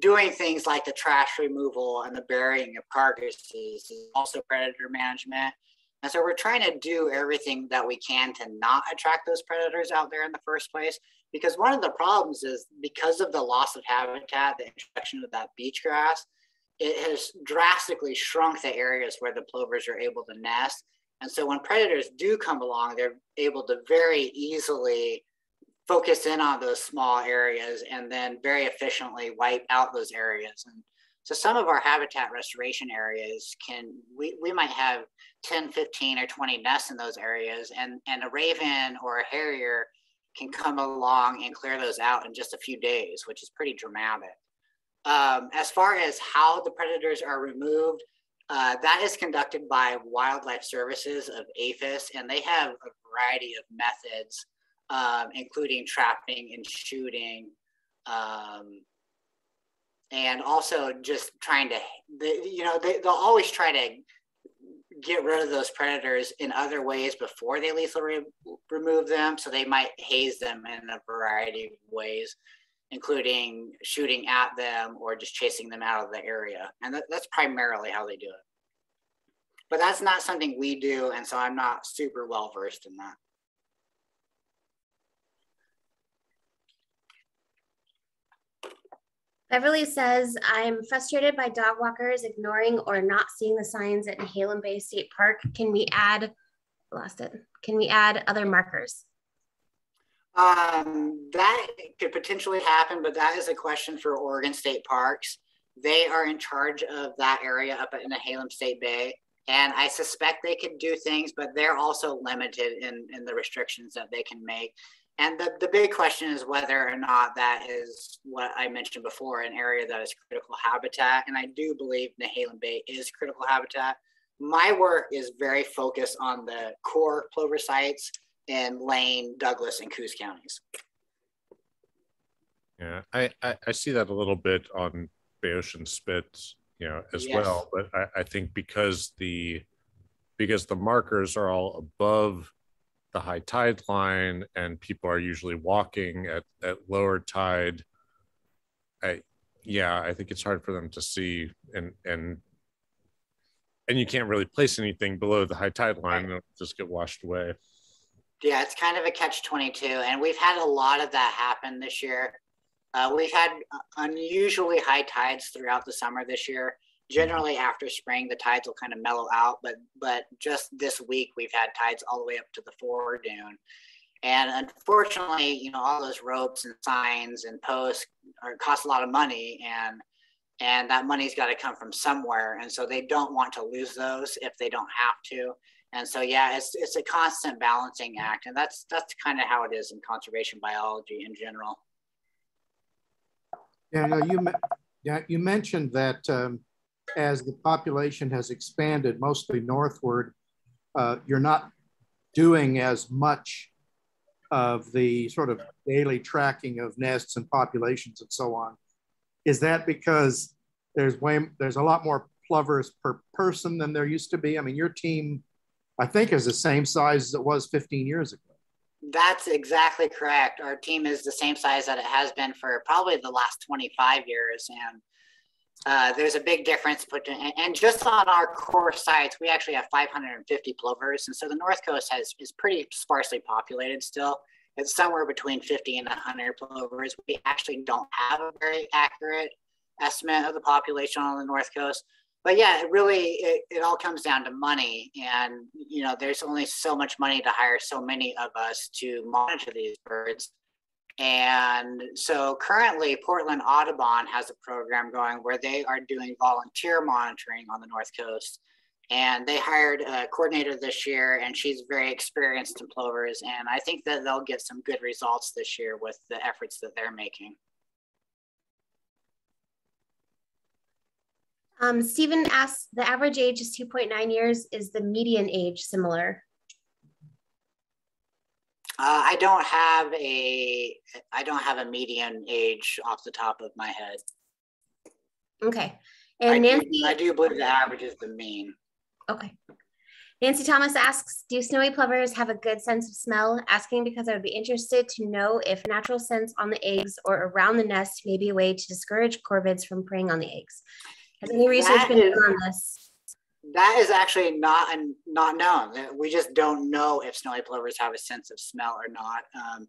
doing things like the trash removal and the burying of carcasses is also predator management. And so, we're trying to do everything that we can to not attract those predators out there in the first place. Because one of the problems is because of the loss of habitat, the introduction of that beach grass, it has drastically shrunk the areas where the plovers are able to nest and so when predators do come along, they're able to very easily focus in on those small areas and then very efficiently wipe out those areas. And so some of our habitat restoration areas can, we, we might have 10, 15 or 20 nests in those areas and, and a raven or a harrier can come along and clear those out in just a few days, which is pretty dramatic. Um, as far as how the predators are removed, uh, that is conducted by Wildlife Services of APHIS, and they have a variety of methods, um, including trapping and shooting, um, and also just trying to, they, you know, they, they'll always try to get rid of those predators in other ways before they lethally re- remove them. So they might haze them in a variety of ways including shooting at them or just chasing them out of the area. And that, that's primarily how they do it. but that's not something we do. And so I'm not super well versed in that. Beverly says, I'm frustrated by dog walkers ignoring or not seeing the signs at Nehalem Bay State Park. Can we add, lost it, can we add other markers? Um, that could potentially happen, but that is a question for Oregon State Parks. They are in charge of that area up in the Nehalem State Bay. And I suspect they could do things, but they're also limited in, in the restrictions that they can make. And the, the big question is whether or not that is what I mentioned before, an area that is critical habitat. And I do believe Nehalem Bay is critical habitat. My work is very focused on the core plover sites in Lane, Douglas, and Coos counties. Yeah, I, I, I see that a little bit on Bayocean Spits, you know, as yes. well. But I, I think because the because the markers are all above the high tide line and people are usually walking at, at lower tide i yeah i think it's hard for them to see and and and you can't really place anything below the high tide line and just get washed away yeah, it's kind of a catch 22. And we've had a lot of that happen this year. Uh, we've had unusually high tides throughout the summer this year. Generally, after spring, the tides will kind of mellow out, but but just this week we've had tides all the way up to the foredune, and unfortunately, you know, all those ropes and signs and posts are, cost a lot of money, and and that money's got to come from somewhere, and so they don't want to lose those if they don't have to. And so, yeah, it's, it's a constant balancing act. And that's, that's kind of how it is in conservation biology in general. Yeah, you, yeah, you mentioned that um, as the population has expanded mostly northward, uh, you're not doing as much of the sort of daily tracking of nests and populations and so on. Is that because there's way there's a lot more plovers per person than there used to be? I mean, your team I think is the same size as it was 15 years ago. That's exactly correct. Our team is the same size that it has been for probably the last 25 years. And uh, there's a big difference between, and just on our core sites, we actually have 550 plovers. And so the North Coast has is pretty sparsely populated still. It's somewhere between 50 and 100 plovers. We actually don't have a very accurate estimate of the population on the North Coast but yeah, it really it, it all comes down to money, and you know, there's only so much money to hire so many of us to monitor these birds. And so currently, Portland Audubon has a program going where they are doing volunteer monitoring on the North Coast. And they hired a coordinator this year, and she's very experienced in plovers. And I think that they'll get some good results this year with the efforts that they're making. Um, Stephen asks, the average age is 2.9 years. Is the median age similar? Uh, I don't have a I don't have a median age off the top of my head. Okay. And I Nancy, do, I do believe the average is the mean. Okay. Nancy Thomas asks, do snowy plovers have a good sense of smell? Asking because I would be interested to know if natural scents on the eggs or around the nest may be a way to discourage corvids from preying on the eggs. Has any research that been done on this? That is actually not not known. We just don't know if snowy plovers have a sense of smell or not. Um,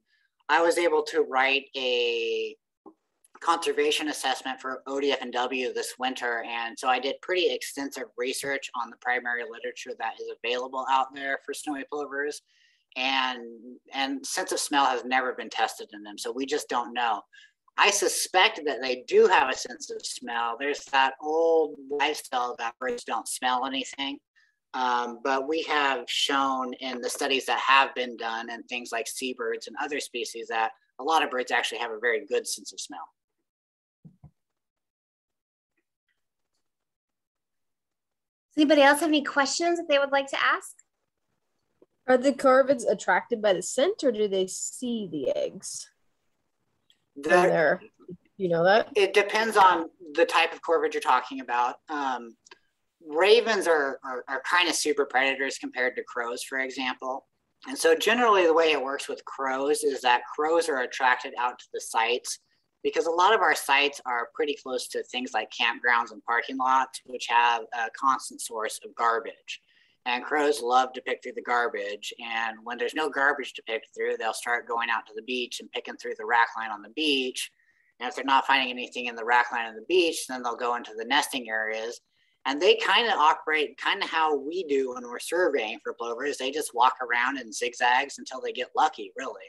I was able to write a conservation assessment for ODF and W this winter, and so I did pretty extensive research on the primary literature that is available out there for snowy plovers and and sense of smell has never been tested in them so we just don't know I suspect that they do have a sense of smell. There's that old lifestyle that birds don't smell anything. Um, but we have shown in the studies that have been done and things like seabirds and other species that a lot of birds actually have a very good sense of smell. Does anybody else have any questions that they would like to ask? Are the corvids attracted by the scent or do they see the eggs? There. You know that? It depends on the type of corvid you're talking about. Um, ravens are, are, are kind of super predators compared to crows, for example. And so generally the way it works with crows is that crows are attracted out to the sites because a lot of our sites are pretty close to things like campgrounds and parking lots, which have a constant source of garbage. And crows love to pick through the garbage. And when there's no garbage to pick through, they'll start going out to the beach and picking through the rack line on the beach. And if they're not finding anything in the rack line on the beach, then they'll go into the nesting areas. And they kind of operate kind of how we do when we're surveying for plovers. They just walk around in zigzags until they get lucky, really.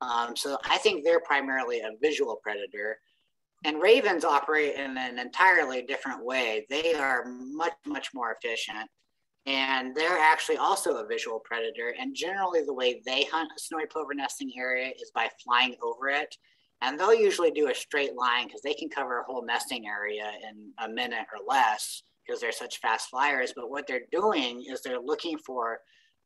Um, so I think they're primarily a visual predator. And ravens operate in an entirely different way. They are much, much more efficient. And they're actually also a visual predator. And generally, the way they hunt a snowy plover nesting area is by flying over it. And they'll usually do a straight line because they can cover a whole nesting area in a minute or less because they're such fast flyers. But what they're doing is they're looking for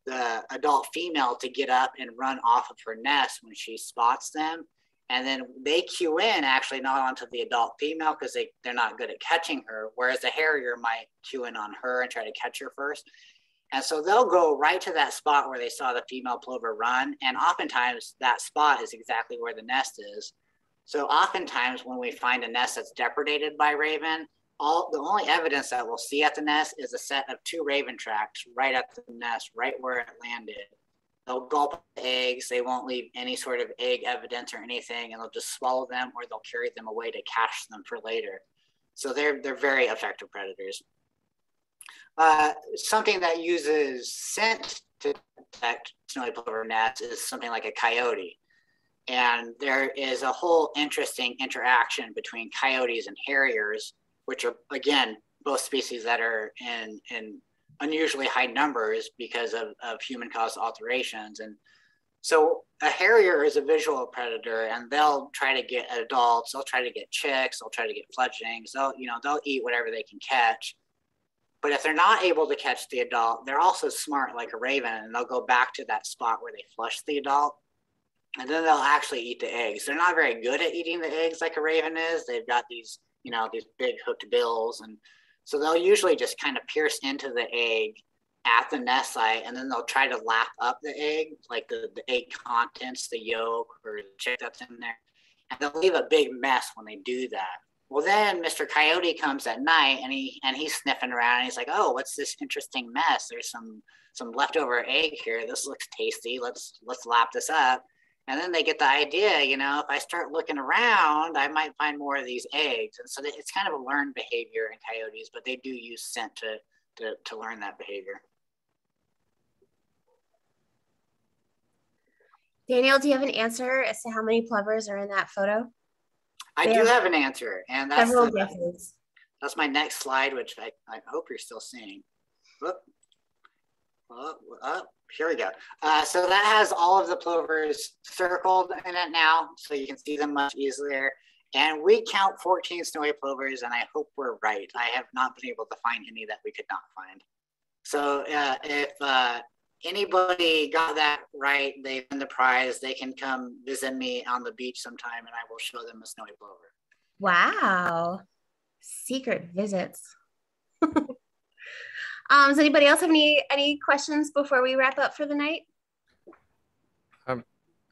the adult female to get up and run off of her nest when she spots them. And then they cue in actually not onto the adult female because they, they're not good at catching her, whereas the harrier might cue in on her and try to catch her first. And so they'll go right to that spot where they saw the female plover run. And oftentimes that spot is exactly where the nest is. So oftentimes when we find a nest that's depredated by raven, all the only evidence that we'll see at the nest is a set of two raven tracks right at the nest, right where it landed. They'll gulp eggs. They won't leave any sort of egg evidence or anything, and they'll just swallow them or they'll carry them away to cache them for later. So they're they're very effective predators. Uh, something that uses scent to detect snowy plover gnats is something like a coyote. And there is a whole interesting interaction between coyotes and harriers which are again both species that are in in unusually high numbers because of, of human caused alterations. And so a harrier is a visual predator and they'll try to get adults they'll try to get chicks they'll try to get fledglings they'll you know they'll eat whatever they can catch. But if they're not able to catch the adult they're also smart like a raven and they'll go back to that spot where they flush the adult. And then they'll actually eat the eggs. They're not very good at eating the eggs like a raven is. They've got these you know, these big hooked bills. And so they'll usually just kind of pierce into the egg at the nest site and then they'll try to lap up the egg, like the, the egg contents, the yolk or the chick that's in there. And they'll leave a big mess when they do that. Well, then Mr. Coyote comes at night and he and he's sniffing around and he's like, "Oh, what's this interesting mess? There's some some leftover egg here. This looks tasty. Let's let's lap this up." And then they get the idea, you know, if I start looking around, I might find more of these eggs. And so it's kind of a learned behavior in coyotes, but they do use scent to, to, to learn that behavior. Daniel, do you have an answer as to how many plovers are in that photo? I do have an answer, and that's the, that's my next slide, which I, I hope you're still seeing. Whoop. Oh, oh, here we go. Uh, so that has all of the plovers circled in it now, so you can see them much easier. And we count 14 snowy plovers, and I hope we're right. I have not been able to find any that we could not find. So uh, if uh, anybody got that right, they win the prize. They can come visit me on the beach sometime, and I will show them a snowy plover. Wow, secret visits. Um, does anybody else have any any questions before we wrap up for the night? Um,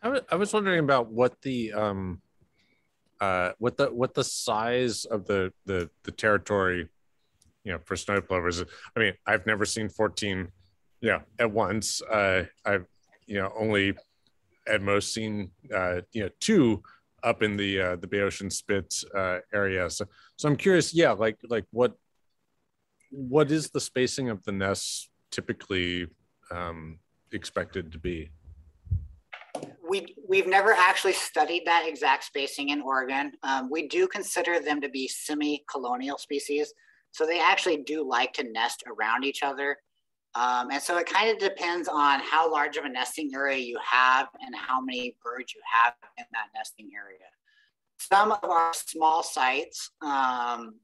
I, I was wondering about what the um, uh, what the what the size of the the the territory, you know, for snow plovers. I mean, I've never seen fourteen, know, at once. Uh, I've you know only at most seen uh, you know two up in the uh, the Bayocean Spit uh, area. So so I'm curious, yeah, like like what what is the spacing of the nests typically um, expected to be? We, we've never actually studied that exact spacing in Oregon. Um, we do consider them to be semi-colonial species. So they actually do like to nest around each other. Um, and so it kind of depends on how large of a nesting area you have and how many birds you have in that nesting area. Some of our small sites, um,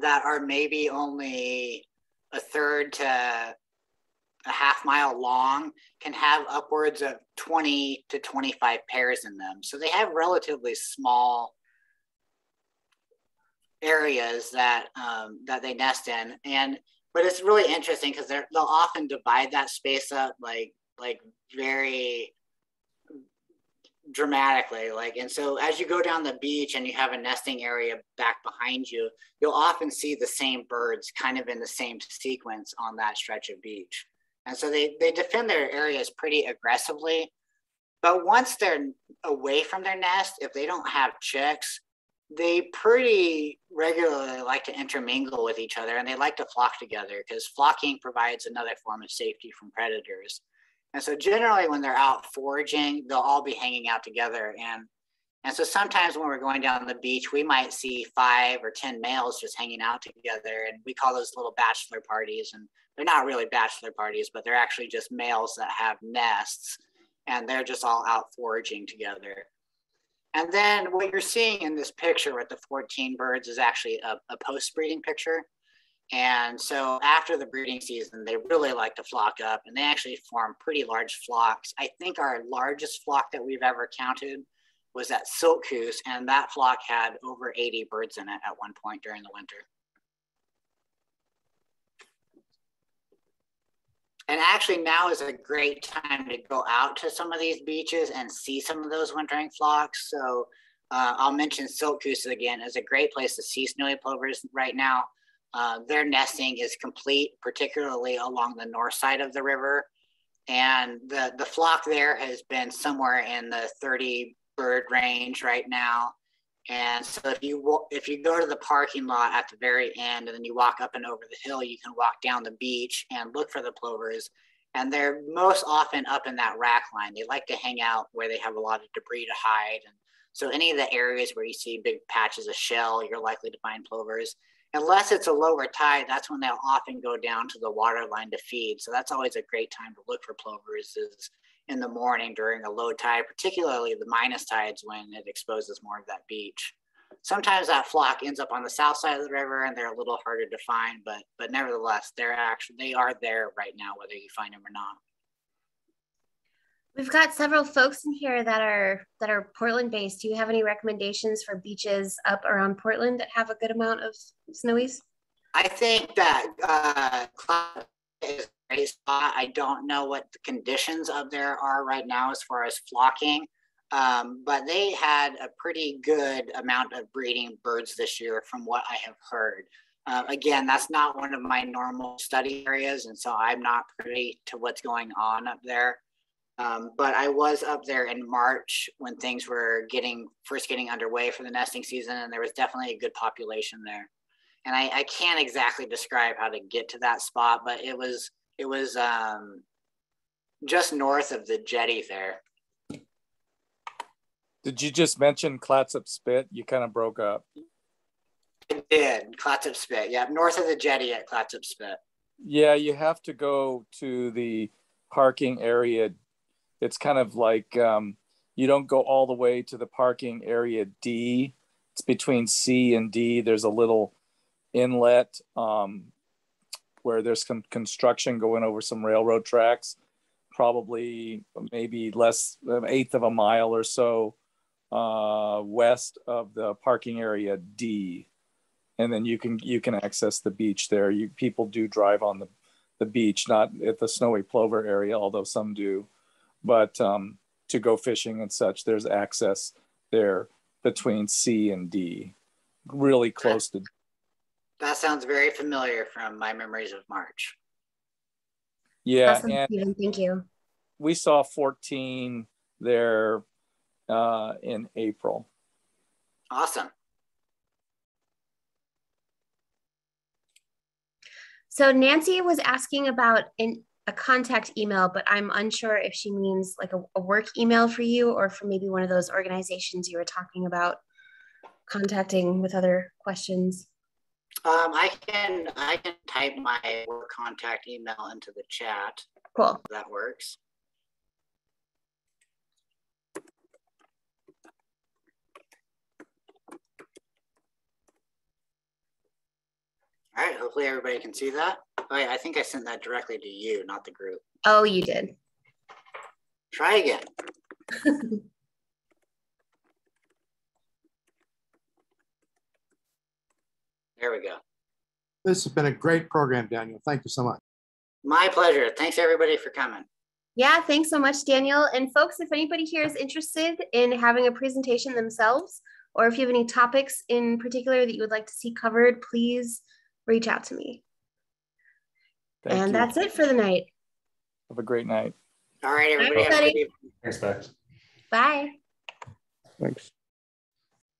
that are maybe only a third to a half mile long can have upwards of 20 to 25 pairs in them. So they have relatively small areas that um, that they nest in. And but it's really interesting because they'll often divide that space up like like very dramatically. Like, and so as you go down the beach and you have a nesting area back behind you, you'll often see the same birds kind of in the same sequence on that stretch of beach. And so they, they defend their areas pretty aggressively. But once they're away from their nest, if they don't have chicks, they pretty regularly like to intermingle with each other and they like to flock together because flocking provides another form of safety from predators. And so generally when they're out foraging, they'll all be hanging out together. And, and so sometimes when we're going down the beach, we might see five or 10 males just hanging out together. And we call those little bachelor parties. And they're not really bachelor parties, but they're actually just males that have nests and they're just all out foraging together. And then what you're seeing in this picture with the 14 birds is actually a, a post breeding picture. And so after the breeding season, they really like to flock up and they actually form pretty large flocks. I think our largest flock that we've ever counted was at Siltcoos, and that flock had over 80 birds in it at one point during the winter. And actually, now is a great time to go out to some of these beaches and see some of those wintering flocks. So uh, I'll mention Siltcoos again as a great place to see snowy plovers right now. Uh, their nesting is complete, particularly along the north side of the river. And the, the flock there has been somewhere in the 30 bird range right now. And so if you if you go to the parking lot at the very end and then you walk up and over the hill, you can walk down the beach and look for the plovers. And they're most often up in that rack line. They like to hang out where they have a lot of debris to hide. And so any of the areas where you see big patches of shell, you're likely to find plovers unless it's a lower tide, that's when they'll often go down to the water line to feed. So that's always a great time to look for plovers is in the morning during a low tide, particularly the minus tides when it exposes more of that beach. Sometimes that flock ends up on the south side of the river and they're a little harder to find, but but nevertheless, they're actually they are there right now, whether you find them or not. We've got several folks in here that are that are Portland based. Do you have any recommendations for beaches up around Portland that have a good amount of snowies? I think that uh, is a great spot. I don't know what the conditions up there are right now as far as flocking, um, but they had a pretty good amount of breeding birds this year, from what I have heard. Uh, again, that's not one of my normal study areas, and so I'm not privy to what's going on up there. Um, but I was up there in March when things were getting first getting underway for the nesting season, and there was definitely a good population there. And I, I can't exactly describe how to get to that spot, but it was it was um, just north of the jetty there. Did you just mention Clatsop Spit? You kind of broke up. I did Clatsop Spit, yeah, north of the jetty at Clatsop Spit. Yeah, you have to go to the parking area it's kind of like um, you don't go all the way to the parking area D. It's between C and D. There's a little inlet um, where there's some construction going over some railroad tracks, probably maybe less an eighth of a mile or so uh, west of the parking area D. And then you can you can access the beach there. You people do drive on the the beach, not at the snowy plover area, although some do but um, to go fishing and such, there's access there between C and D, really close to. That sounds very familiar from my memories of March. Yeah, awesome, and thank you. We saw 14 there uh, in April. Awesome. So Nancy was asking about in a contact email, but I'm unsure if she means like a, a, work email for you or for maybe one of those organizations you were talking about contacting with other questions. Um, I can I can type my work contact email into the chat. Cool. that works. All right, hopefully everybody can see that. Oh, yeah, I think I sent that directly to you, not the group. Oh, you did. Try again. there we go. This has been a great program, Daniel. Thank you so much. My pleasure. Thanks everybody for coming. Yeah, thanks so much, Daniel. And folks, if anybody here is interested in having a presentation themselves, or if you have any topics in particular that you would like to see covered, please reach out to me. Thank and you. that's it for the night. Have a great night. All right, everybody. have a everybody. Thanks, Bex. Bye. Thanks.